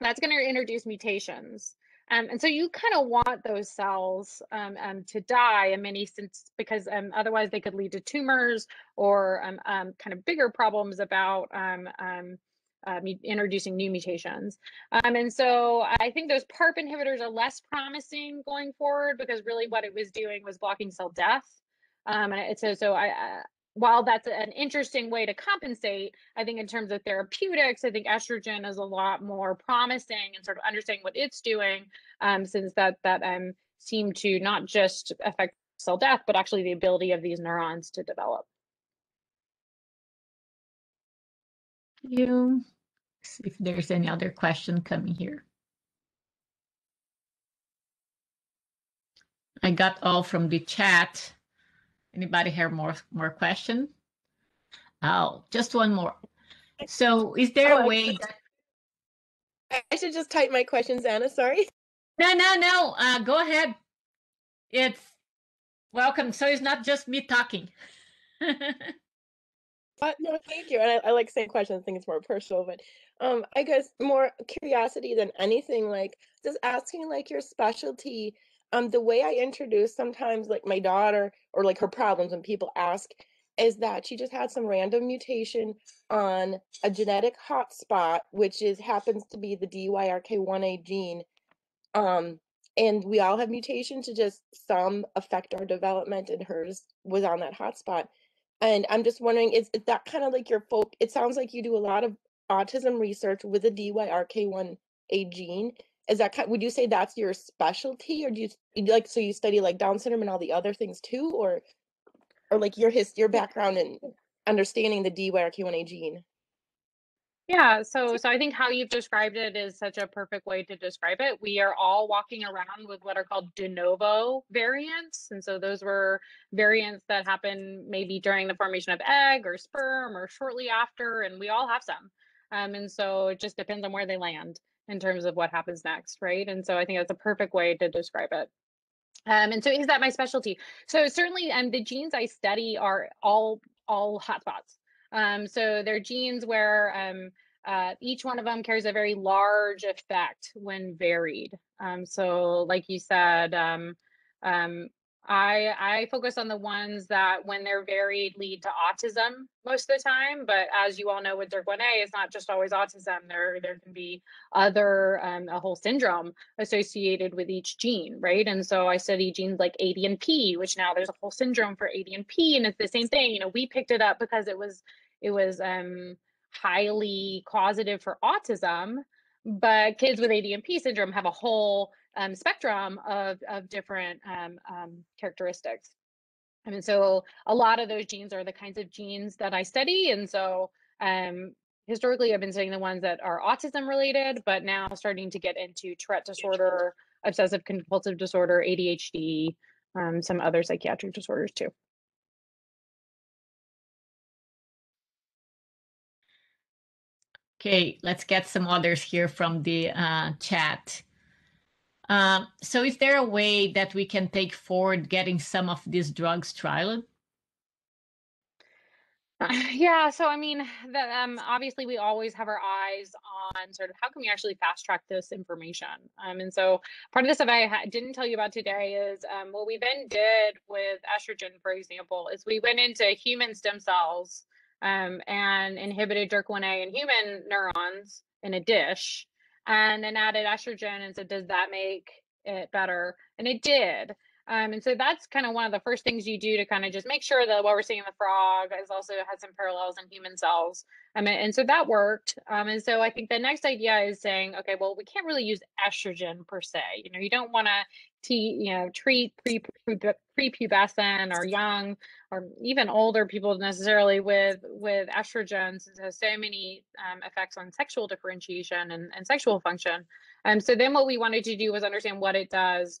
that's going to introduce mutations. Um, and so you kind of want those cells um, um, to die in many sense because um, otherwise they could lead to tumors or um, um, kind of bigger problems about uh, introducing new mutations. and so I think those PARP inhibitors are less promising going forward because really what it was doing was blocking cell death. and so, so I, while that's an interesting way to compensate, I think in terms of therapeutics, I think estrogen is a lot more promising and sort of understanding what it's doing, um, since that that um seem to not just affect cell death, but actually the ability of these neurons to develop. You see if there's any other question coming here. I got all from the chat. Anybody have more more question? Oh, just one more. So is there Oh, a I way should- that, I should just type my questions, Anna. Sorry. (laughs) no, no, no, uh, go ahead. It's welcome. So it's not just me talking. (laughs) Uh, no, thank you. And I, I like saying questions. I think it's more personal, but um, I guess more curiosity than anything. Like just asking, like your specialty. Um, the way I introduce sometimes, like my daughter or like her problems when people ask, is that she just had some random mutation on a genetic hotspot, which is happens to be the DYRK1A gene. Um, and we all have mutations to just some affect our development, and hers was on that hotspot. And I'm just wondering, is, is that kind of like your folk? It sounds like you do a lot of autism research with the DYRK1A gene. Is that kind, would you say that's your specialty, or do you like so you study like Down syndrome and all the other things too, or or like your his your background in understanding the DYRK1A gene? Yeah, so so I think how you've described it is such a perfect way to describe it. We are all walking around with what are called de novo variants. And so those were variants that happen maybe during the formation of egg or sperm or shortly after, and we all have some. Um, and so it just depends on where they land in terms of what happens next, right? And so I think that's a perfect way to describe it. Um, and so is that my specialty? So certainly um, the genes I study are all all hotspots. Um, so they're genes where um, uh, each one of them carries a very large effect when varied. Um, so like you said, um, um, I, I focus on the ones that when they're varied lead to autism most of the time. But as you all know with DYRK1A, it's not just always autism. There, there can be other, um, a whole syndrome associated with each gene, right? And so I study genes like ADNP, which now there's a whole syndrome for ADNP, and it's the same thing. You know, we picked it up because it was it was um, highly causative for autism, but kids with ADNP syndrome have a whole um, spectrum of of different um, um, characteristics. I mean, so a lot of those genes are the kinds of genes that I study, and so um, historically I've been studying the ones that are autism related, but now starting to get into Tourette disorder, obsessive compulsive disorder, ADHD, um, some other psychiatric disorders too. Okay, let's get some others here from the uh, chat. Um, so is there a way that we can take forward getting some of these drugs trialed? Yeah, so I mean, the, um, obviously we always have our eyes on sort of how can we actually fast track this information. Um, and so part of this stuff I didn't tell you about today is um, what we then did with estrogen, for example, is we went into human stem cells um, and inhibited DYRK1A in human neurons in a dish, and then added estrogen and said, does that make it better? And it did. Um, and so that's kind of one of the first things you do to kind of just make sure that what we're seeing in the frog is also has some parallels in human cells. Um, and, and so that worked. Um, and so I think the next idea is saying, okay, well, we can't really use estrogen per se. You know, you don't want to, you know, treat pre prepubescent or young or even older people necessarily with with estrogens. It has so many um, effects on sexual differentiation and, and sexual function. Um, so then what we wanted to do was understand what it does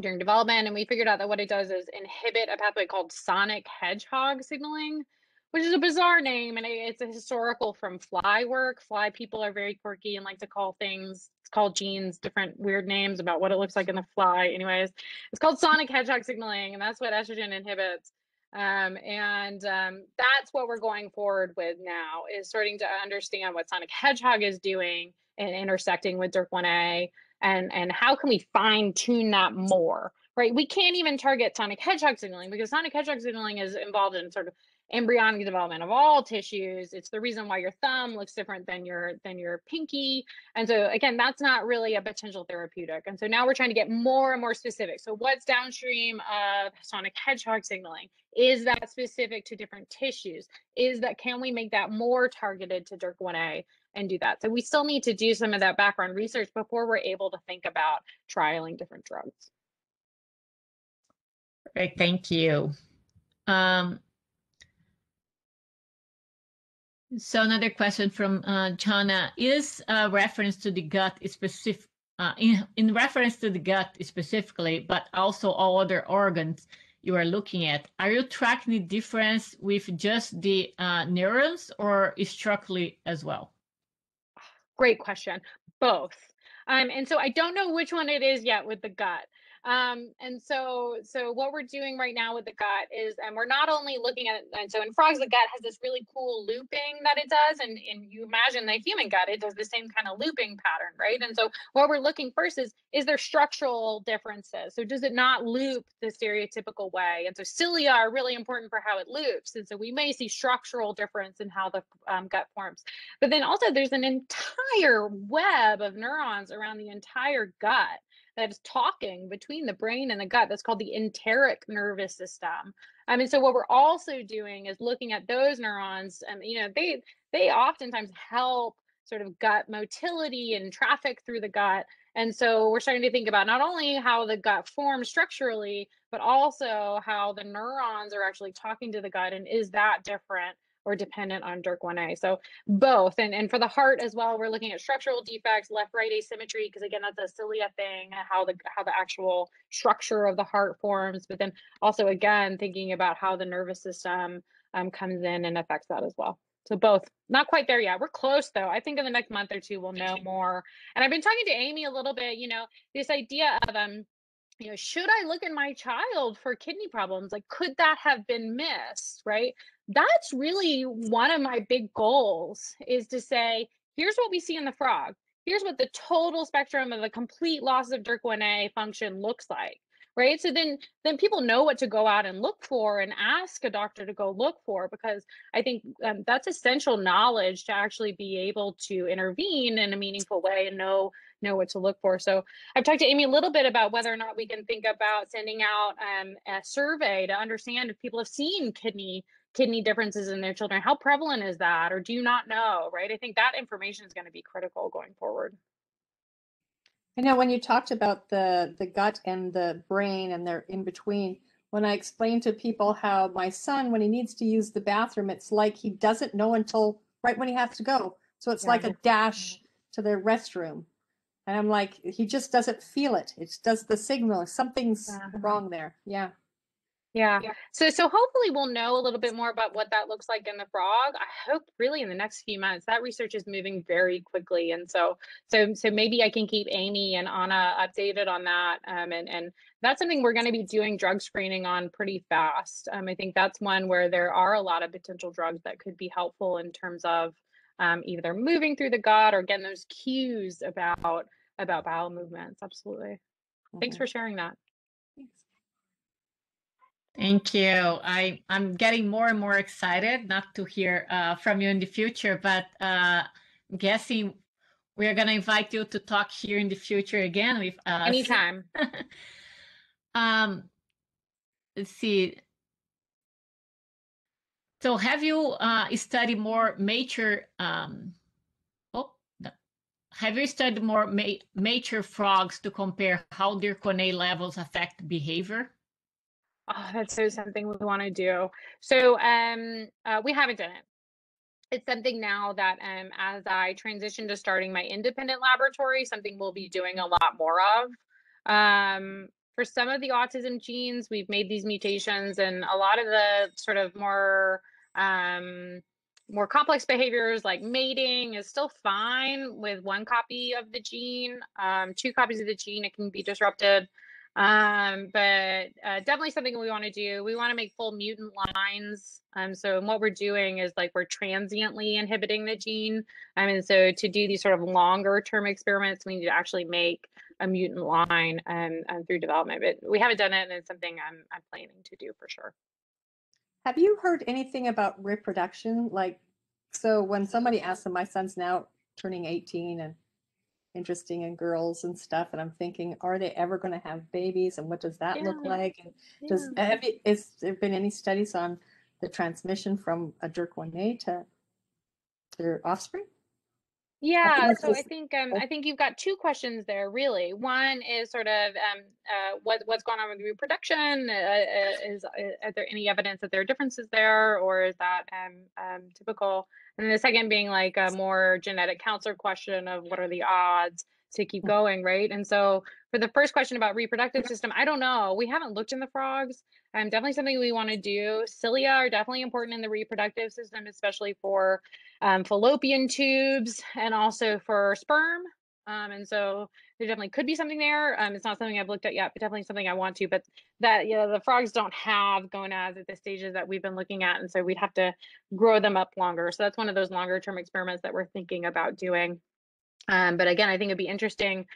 during development, and we figured out that what it does is inhibit a pathway called sonic hedgehog signaling, which is a bizarre name, and it's a historical from fly work. Fly people are very quirky and like to call things it's called genes different weird names about what it looks like in the fly. Anyways, it's called sonic hedgehog signaling, and that's what estrogen inhibits. Um, and um, that's what we're going forward with now is starting to understand what sonic hedgehog is doing and intersecting with DYRK1A and and how can we fine tune that more right? We can't even target sonic hedgehog signaling because sonic hedgehog signaling is involved in sort of embryonic development of all tissues. It's the reason why your thumb looks different than your than your pinky. And so again that's not really a potential therapeutic. And so now we're trying to get more and more specific. So what's downstream of sonic hedgehog signaling? Is that specific to different tissues? Is that can we make that more targeted to DYRK1A and do that? So we still need to do some of that background research before we're able to think about trialing different drugs. Great, thank you. Um, so another question from uh, Jana is a reference to the gut specific uh, in in reference to the gut specifically, but also all other organs you are looking at. Are you tracking the difference with just the uh, neurons or structurally as well? Great question. Both. Um, and so I don't know which one it is yet with the gut. Um, and so, so what we're doing right now with the gut is, and we're not only looking at, and so in frogs, the gut has this really cool looping that it does. And, and you imagine the human gut, it does the same kind of looping pattern, right? And so what we're looking first is, is there structural differences? So does it not loop the stereotypical way? And so cilia are really important for how it loops. And so we may see structural difference in how the um, gut forms. But then also there's an entire web of neurons around the entire gut that is talking between the brain and the gut. That's called the enteric nervous system. I mean, so what we're also doing is looking at those neurons, and you know, they they oftentimes help sort of gut motility and traffic through the gut. And so we're starting to think about not only how the gut forms structurally, but also how the neurons are actually talking to the gut, and is that different? Or dependent on DYRK1A. So both. And, and for the heart as well, we're looking at structural defects, left-right asymmetry, because again, that's a cilia thing, how the how the actual structure of the heart forms, but then also again, thinking about how the nervous system um, comes in and affects that as well. So both, not quite there yet. We're close though. I think in the next month or two we'll know more. And I've been talking to Amy a little bit, you know, this idea of um, you know, should I look at my child for kidney problems? Like, could that have been missed? Right that's really one of my big goals is to say, here's what we see in the frog. Here's what the total spectrum of the complete loss of DYRK1A function looks like. Right. So then then people know what to go out and look for and ask a doctor to go look for because I think um, that's essential knowledge to actually be able to intervene in a meaningful way and know know what to look for. So I've talked to Amy a little bit about whether or not we can think about sending out um, a survey to understand if people have seen kidney kidney differences in their children how prevalent is that or do you not know right i think that information is going to be critical going forward i know when you talked about the the gut and the brain and they're in between when i explain to people how my son when he needs to use the bathroom it's like he doesn't know until right when he has to go. So it's yeah. like a dash to the restroom. And i'm like he just doesn't feel it. It does the signal. Something's uh-huh. wrong there. Yeah yeah. yeah. So so hopefully we'll know a little bit more about what that looks like in the frog. I hope really in the next few months. That research is moving very quickly, and so so so maybe I can keep Amy and Anna updated on that. Um, and and that's something we're going to be doing drug screening on pretty fast. Um, I think that's one where there are a lot of potential drugs that could be helpful in terms of um, either moving through the gut or getting those cues about about bowel movements. Absolutely. Mm-hmm. Thanks for sharing that. Thank you. I, I'm getting more and more excited not to hear uh, from you in the future, but uh, I'm guessing we're going to invite you to talk here in the future again with us. Anytime. (laughs) um, let's see. So have you uh, studied more mature, um, oh, no. have you studied more ma mature frogs to compare how their DYRK1A levels affect behavior? Oh, that's so something we want to do. So um, uh, we haven't done it. It's something now that um, as I transition to starting my independent laboratory, something we'll be doing a lot more of. Um, for some of the autism genes, we've made these mutations, and a lot of the sort of more um, more complex behaviors like mating is still fine with one copy of the gene. Um, two copies of the gene, it can be disrupted. Um, but uh, definitely something we want to do. We want to make full mutant lines. Um, so what we're doing is like we're transiently inhibiting the gene. Um, and so to do these sort of longer term experiments, we need to actually make a mutant line um, um, through development. But we haven't done it, and it's something I'm, I'm planning to do for sure. Have you heard anything about reproduction? Like, so when somebody asks my son's now turning 18 and interesting in girls and stuff, and I'm thinking, are they ever going to have babies, and what does that look like? And does have you, is there been any studies on the transmission from a DYRK1A to their offspring? Yeah, that's so I think um. I think you've got two questions there, really. One is sort of um, uh, what what's going on with reproduction? Uh, uh, is uh, are there any evidence that there are differences there, or is that um, um, typical? And the second being like a more genetic counselor question of what are the odds to keep Mm. going, right? And so for the first question about reproductive system, I don't know. We haven't looked in the frogs. Um, definitely something we want to do. Cilia are definitely important in the reproductive system, especially for um, fallopian tubes and also for sperm. Um, and so there definitely could be something there. Um, it's not something I've looked at yet, but definitely something I want to. But that, you know, the frogs don't have gonads at the stages that we've been looking at. And so we'd have to grow them up longer. So that's one of those longer term experiments that we're thinking about doing. Um, but again, I think it'd be interesting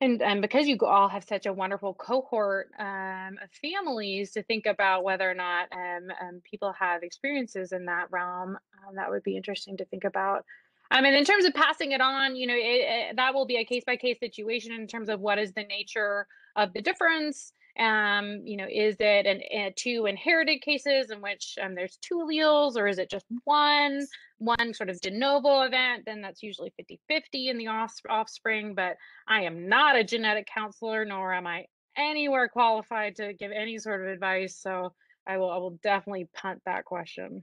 and, and because you all have such a wonderful cohort um, of families to think about whether or not um, um, people have experiences in that realm, um, that would be interesting to think about. Mean, in terms of passing it on, you know, it, it, that will be a case by case situation in terms of what is the nature of the difference. Um, you know, is it an, uh, two inherited cases in which um, there's two alleles, or is it just one? One sort of de novo event, then that's usually 50 50 in the off- offspring. But I am not a genetic counselor, nor am I anywhere qualified to give any sort of advice. So I will, I will definitely punt that question.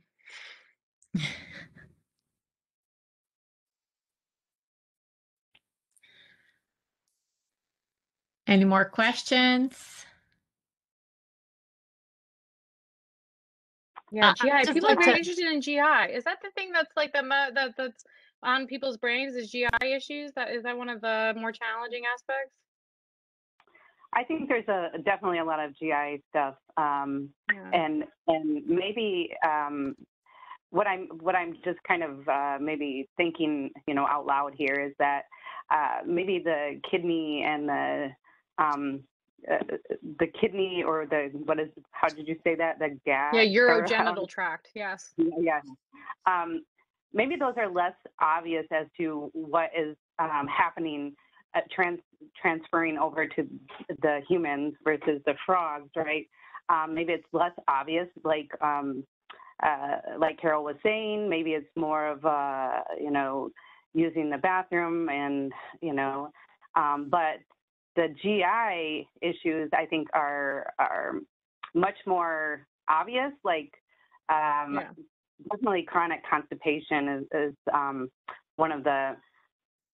Any more questions? Yeah, Uh, GI. just People are very to- interested in GI. Is that the thing that's like the that that's on people's brains? Is GI issues? That is that one of the more challenging aspects? I think there's a definitely a lot of GI stuff, um, Yeah. and and maybe um, what I'm what I'm just kind of uh, maybe thinking, you know, out loud here is that uh, maybe the kidney and the um, uh, the kidney or the what is how did you say that the gas Yeah, or urogenital tract. Yes. yeah. Um, maybe those are less obvious as to what is um, happening, uh, trans- transferring over to the humans versus the frogs, right? Um, maybe it's less obvious, like um, uh, like Carol was saying. Maybe it's more of uh, you know using the bathroom and you know, um, but the GI issues I think are are much more obvious, like. Um, Yeah. definitely chronic constipation is, is um, one of the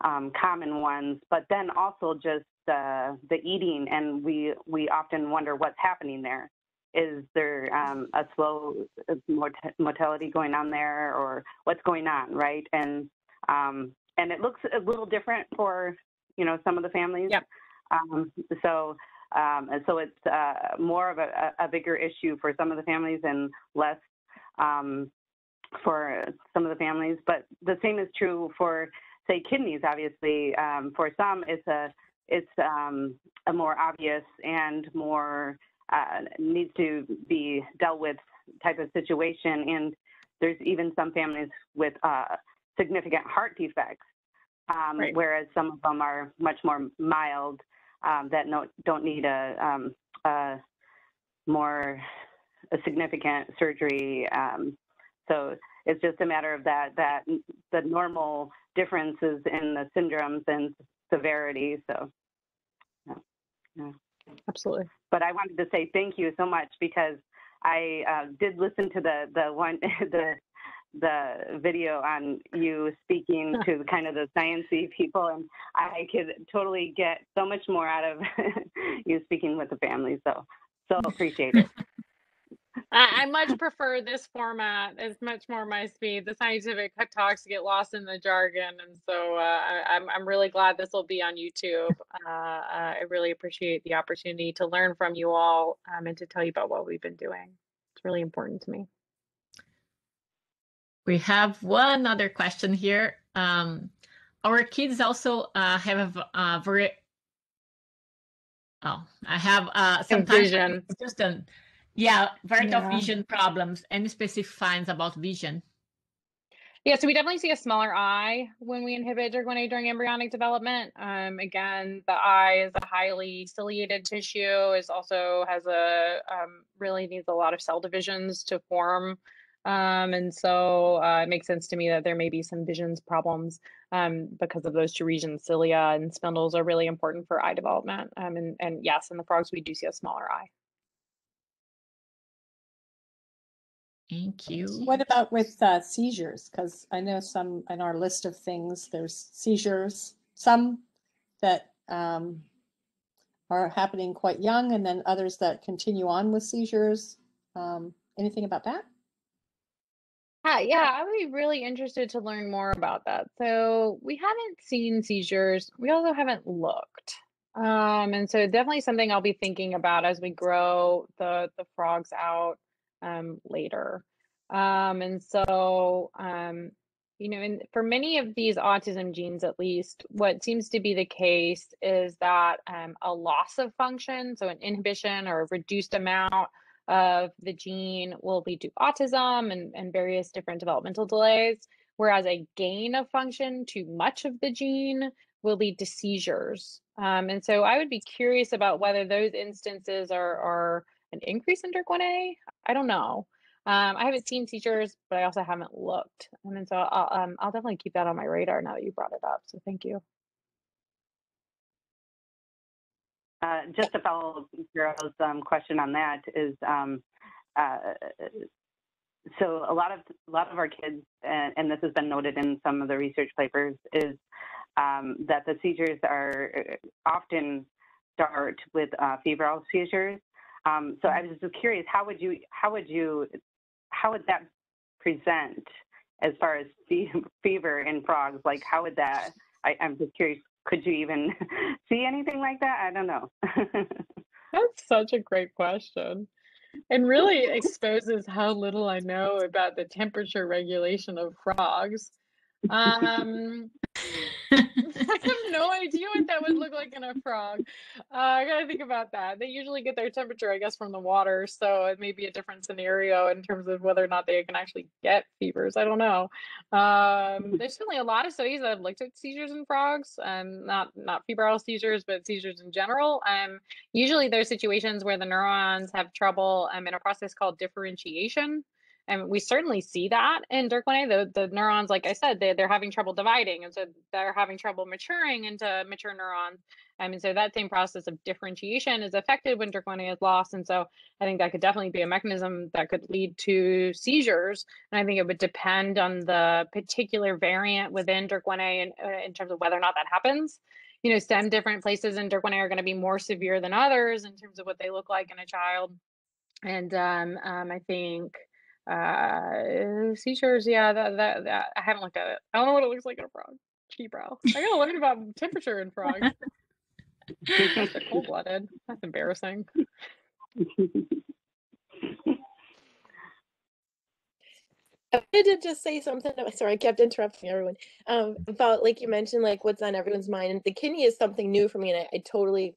um, common ones, but then also just uh, the eating, and we we often wonder what's happening there. Is there um, a slow uh, mort- mortality going on there, or what's going on, right? And um, and it looks a little different for you know some of the families. Yep. Um, so um, and so it's uh, more of a, a bigger issue for some of the families and less um, for some of the families. But the same is true for, say, kidneys. Obviously, um, for some, it's a it's um, a more obvious and more uh, needs to be dealt with type of situation. And there's even some families with uh, significant heart defects, um, Right. whereas some of them are much more mild um, that no, don't need a, um, a more a significant surgery. Um, so it's just a matter of that that the normal differences in the syndromes and severity. So, yeah. yeah. Absolutely. But I wanted to say thank you so much because I uh, did listen to the the one (laughs) the the video on you speaking to kind of the sciencey people, and I could totally get so much more out of (laughs) you speaking with the families, So, So (laughs) appreciate it. I, I much prefer this format. It's much more my speed. The scientific talks get lost in the jargon, and so uh, I, I'm I'm really glad this will be on YouTube. (laughs) Uh, uh, I really appreciate the opportunity to learn from you all um, and to tell you about what we've been doing. It's really important to me. We have one other question here. Um, our kids also uh, have a uh, very oh, I have uh, sometimes Confusion. just an yeah, of Yeah. vision problems. Any specific finds about vision? Yeah, so we definitely see a smaller eye when we inhibit DYRK1A during embryonic development. Um, again, the eye is a highly ciliated tissue, is also has a um, really needs a lot of cell divisions to form. Um, and so uh, it makes sense to me that there may be some visions problems um, because of those two regions. Cilia and spindles are really important for eye development. Um, and, and yes, in the frogs, we do see a smaller eye. Thank you. What about with uh, seizures? Because I know some in our list of things, there's seizures, some that um, are happening quite young, and then others that continue on with seizures. Um, anything about that? Hi, yeah, I would be really interested to learn more about that. So we haven't seen seizures. We also haven't looked. Um, and so definitely something I'll be thinking about as we grow the the frogs out um, later. Um, and so um, you know, and for many of these autism genes, at least, what seems to be the case is that um, a loss of function, so an inhibition or a reduced amount of the gene will lead to autism and, and various different developmental delays, whereas a gain of function too much of the gene will lead to seizures. Um, and so I would be curious about whether those instances are, are an increase in DYRK1A. I don't know. Um, I haven't seen seizures, but I also haven't looked. And so I'll, um, I'll definitely keep that on my radar now that you brought it up. So thank you. Uh, just to follow Vero's um, question on that is, um, uh, so a lot of a lot of our kids, and, and this has been noted in some of the research papers, is um, that the seizures are often start with uh, febrile seizures. Um, so I was just curious, how would you how would you how would that present as far as fe- fever in frogs? Like how would that? I, I'm just curious. Could you even (laughs) see anything like that? I don't know. (laughs) That's such a great question. And really exposes how little I know about the temperature regulation of frogs. (laughs) Um, I have no idea what that would look like in a frog. Uh, I gotta think about that. They usually get their temperature, I guess, from the water, so it may be a different scenario in terms of whether or not they can actually get fevers. I don't know. Um, there's certainly a lot of studies that have looked at seizures in frogs, um, not not febrile seizures, but seizures in general. Um, usually, there's situations where the neurons have trouble um, in a process called differentiation. And we certainly see that in DYRK1A. The, the neurons, like I said, they, they're having trouble dividing. And so they're having trouble maturing into mature neurons. Um, and so that same process of differentiation is affected when DYRK1A is lost. And so I think that could definitely be a mechanism that could lead to seizures. And I think it would depend on the particular variant within DYRK1A in, uh, in terms of whether or not that happens. You know, some different places in DYRK1A are going to be more severe than others in terms of what they look like in a child. And um, um, I think uh, seizures, yeah, that, that that I haven't looked at it. I don't know what it looks like in a frog. Cheebrow. I gotta learn about temperature in frogs. (laughs) They're cold blooded. That's embarrassing. I wanted to just say something. Sorry, I kept interrupting everyone. Um, about like you mentioned, like what's on everyone's mind, and the kidney is something new for me, and I, I totally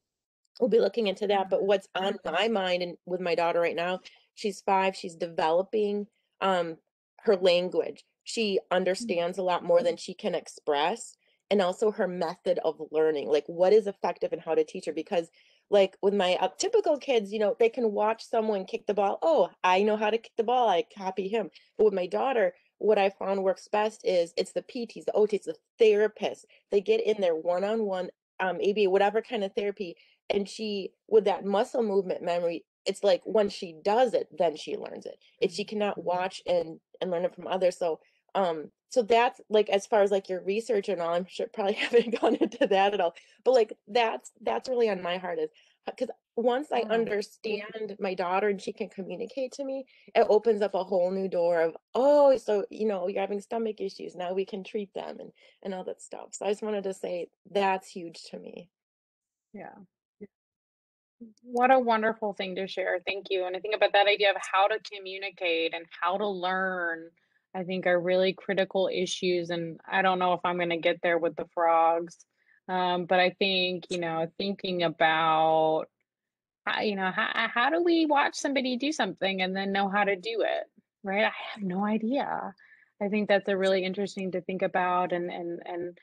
will be looking into that. But what's on my mind and with my daughter right now, she's five. She's developing um her language. She understands a lot more than she can express, and also her method of learning, like what is effective and how to teach her. Because like with my uh, typical kids, you know, they can watch someone kick the ball. Oh, I know how to kick the ball. I copy him. But with my daughter, what I found works best is it's the PTs, the OTs, the therapists. They get in there one on one, um, ABA, whatever kind of therapy. And she, with that muscle movement memory, it's like when she does it, then she learns it. If she mm-hmm. cannot mm-hmm. watch and and learn it from others, so um, so that's like as far as like your research and all, I'm sure probably (laughs) haven't gone into that at all. But like that's that's really on my heart is uh, because once I understand my daughter and she can communicate to me, it opens up a whole new door of, oh, so you know, you're having stomach issues. Now we can treat them and and all that stuff. So I just wanted to say that's huge to me. Yeah. What a wonderful thing to share. Thank you. And I think about that idea of how to communicate and how to learn, I think are really critical issues. And I don't know if I'm going to get there with the frogs. Um, but I think, you know, thinking about how, you know, how, how do we watch somebody do something and then know how to do it, right? I have no idea. I think that's a really interesting to think about and and and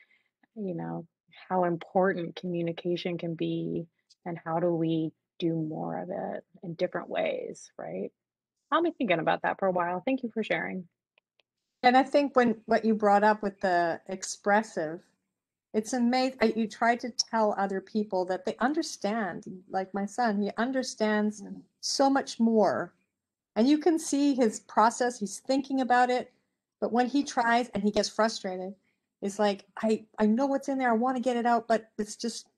you know, how important communication can be and how do we do more of it in different ways, right? I'll be thinking about that for a while. Thank you for sharing. And I think when what you brought up with the expressive, it's amazing. Uh, you try to tell other people that they understand. Like my son, he understands mm-hmm. so much more. And you can see his process. He's thinking about it. But when he tries and he gets frustrated, it's like, I, I know what's in there. I want to get it out, but it's just,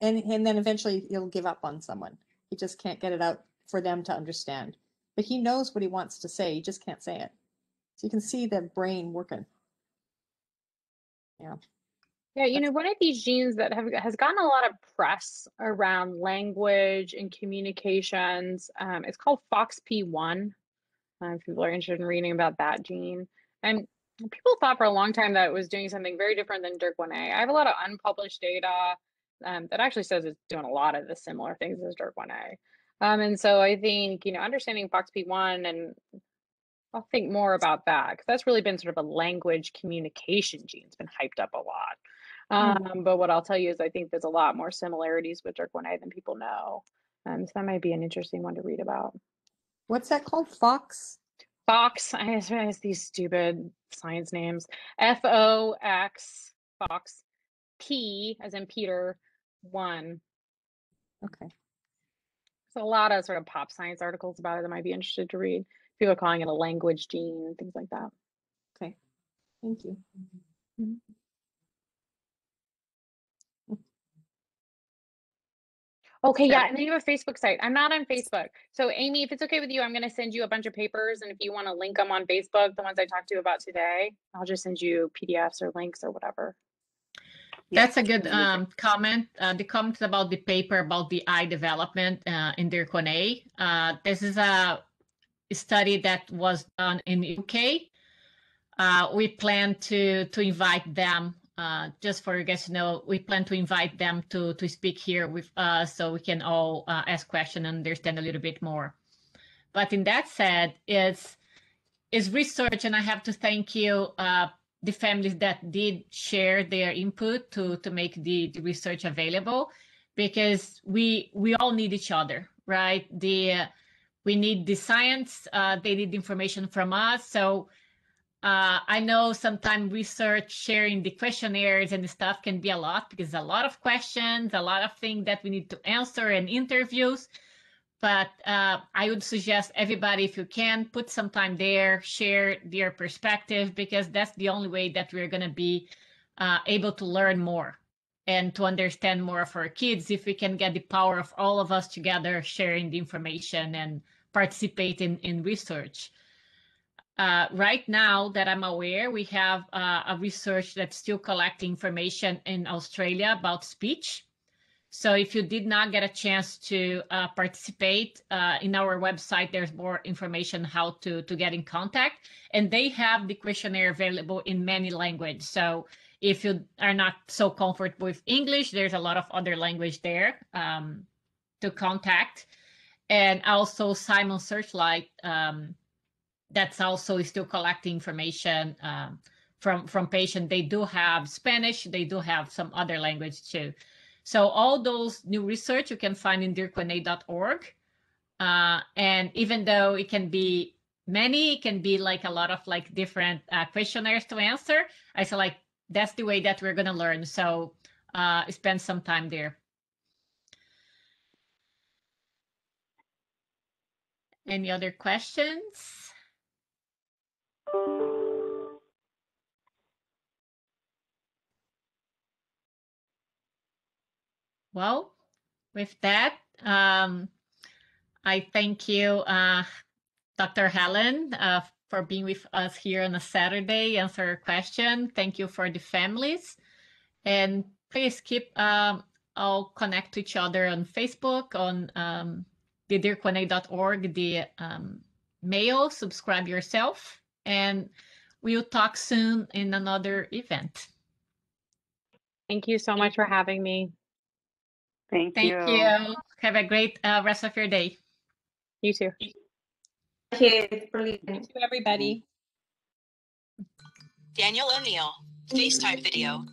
and, and then eventually he'll give up on someone. He just can't get it out for them to understand. But he knows what he wants to say. He just can't say it. So you can see the brain working. Yeah. Yeah, you know, one of these genes that have has gotten a lot of press around language and communications, um, it's called FOXP1. Uh, if people are interested in reading about that gene. And people thought for a long time that it was doing something very different than DYRK1A. I have a lot of unpublished data um, that actually says it's doing a lot of the similar things as DYRK1A. Um, and so I think, you know, understanding FOXP1 and I'll think more about that because that's really been sort of a language communication gene. It's been hyped up a lot. Um, but what I'll tell you is I think there's a lot more similarities with DYRK1A than people know. Um, so that might be an interesting one to read about. What's that called? Fox? Fox, (laughs) I have these stupid science names. F O X, Fox, P as in Peter, one. Okay. There's a lot of sort of pop science articles about it that might be interested to read. People are calling it a language gene and things like that. Okay. Thank you. Mm-hmm. Okay, yeah, and then you have a Facebook site. I'm not on Facebook. So Amy, if it's okay with you, I'm gonna send you a bunch of papers and if you want to link them on Facebook, the ones I talked to you about today, I'll just send you PDFs or links or whatever. That's a good um, comment. Uh, the comment about the paper about the eye development uh, in DYRK1A. Uh, this is a study that was done in the UK. Uh, we plan to to invite them. Uh, just for you guys to know, we plan to invite them to to speak here with us, so we can all uh, ask questions and understand a little bit more. But in that said, it's is research, and I have to thank you, uh, the families that did share their input to to make the, the research available, because we we all need each other, right? The uh, we need the science, uh, they need information from us, so. Uh, I know sometimes research sharing the questionnaires and the stuff can be a lot because a lot of questions, a lot of things that we need to answer and interviews. But uh, I would suggest everybody, if you can, put some time there, share their perspective, because that's the only way that we're going to be uh, able to learn more and to understand more of our kids if we can get the power of all of us together sharing the information and participate in, in research. Uh, right now that I'm aware, we have uh, a research that's still collecting information in Australia about speech. So if you did not get a chance to uh, participate uh, in our website, there's more information how to, to get in contact. And they have the questionnaire available in many languages. So if you are not so comfortable with English, there's a lot of other language there um, to contact. And also Simon Searchlight, um, that's also still collecting information um, from from patient. They do have Spanish. They do have some other language too. So all those new research you can find in dyrk1a.org. Uh, and even though it can be many, it can be like a lot of like different uh, questionnaires to answer. I feel like that's the way that we're gonna learn. So uh, spend some time there. Any other questions? Well, with that, Um, I thank you, uh, Dr. Helen, uh, for being with us here on a Saturday, answer your question. Thank you for the families. And please keep um, all connect to each other on Facebook, on um, the dyrk1a.org, the um, mail, subscribe yourself, and we'll talk soon in another event. Thank you so much for having me. Thank, Thank you. you. Have a great uh, rest of your day. You too. Thank you. Brilliant. Thank you, everybody. Daniel O'Neill, FaceTime video.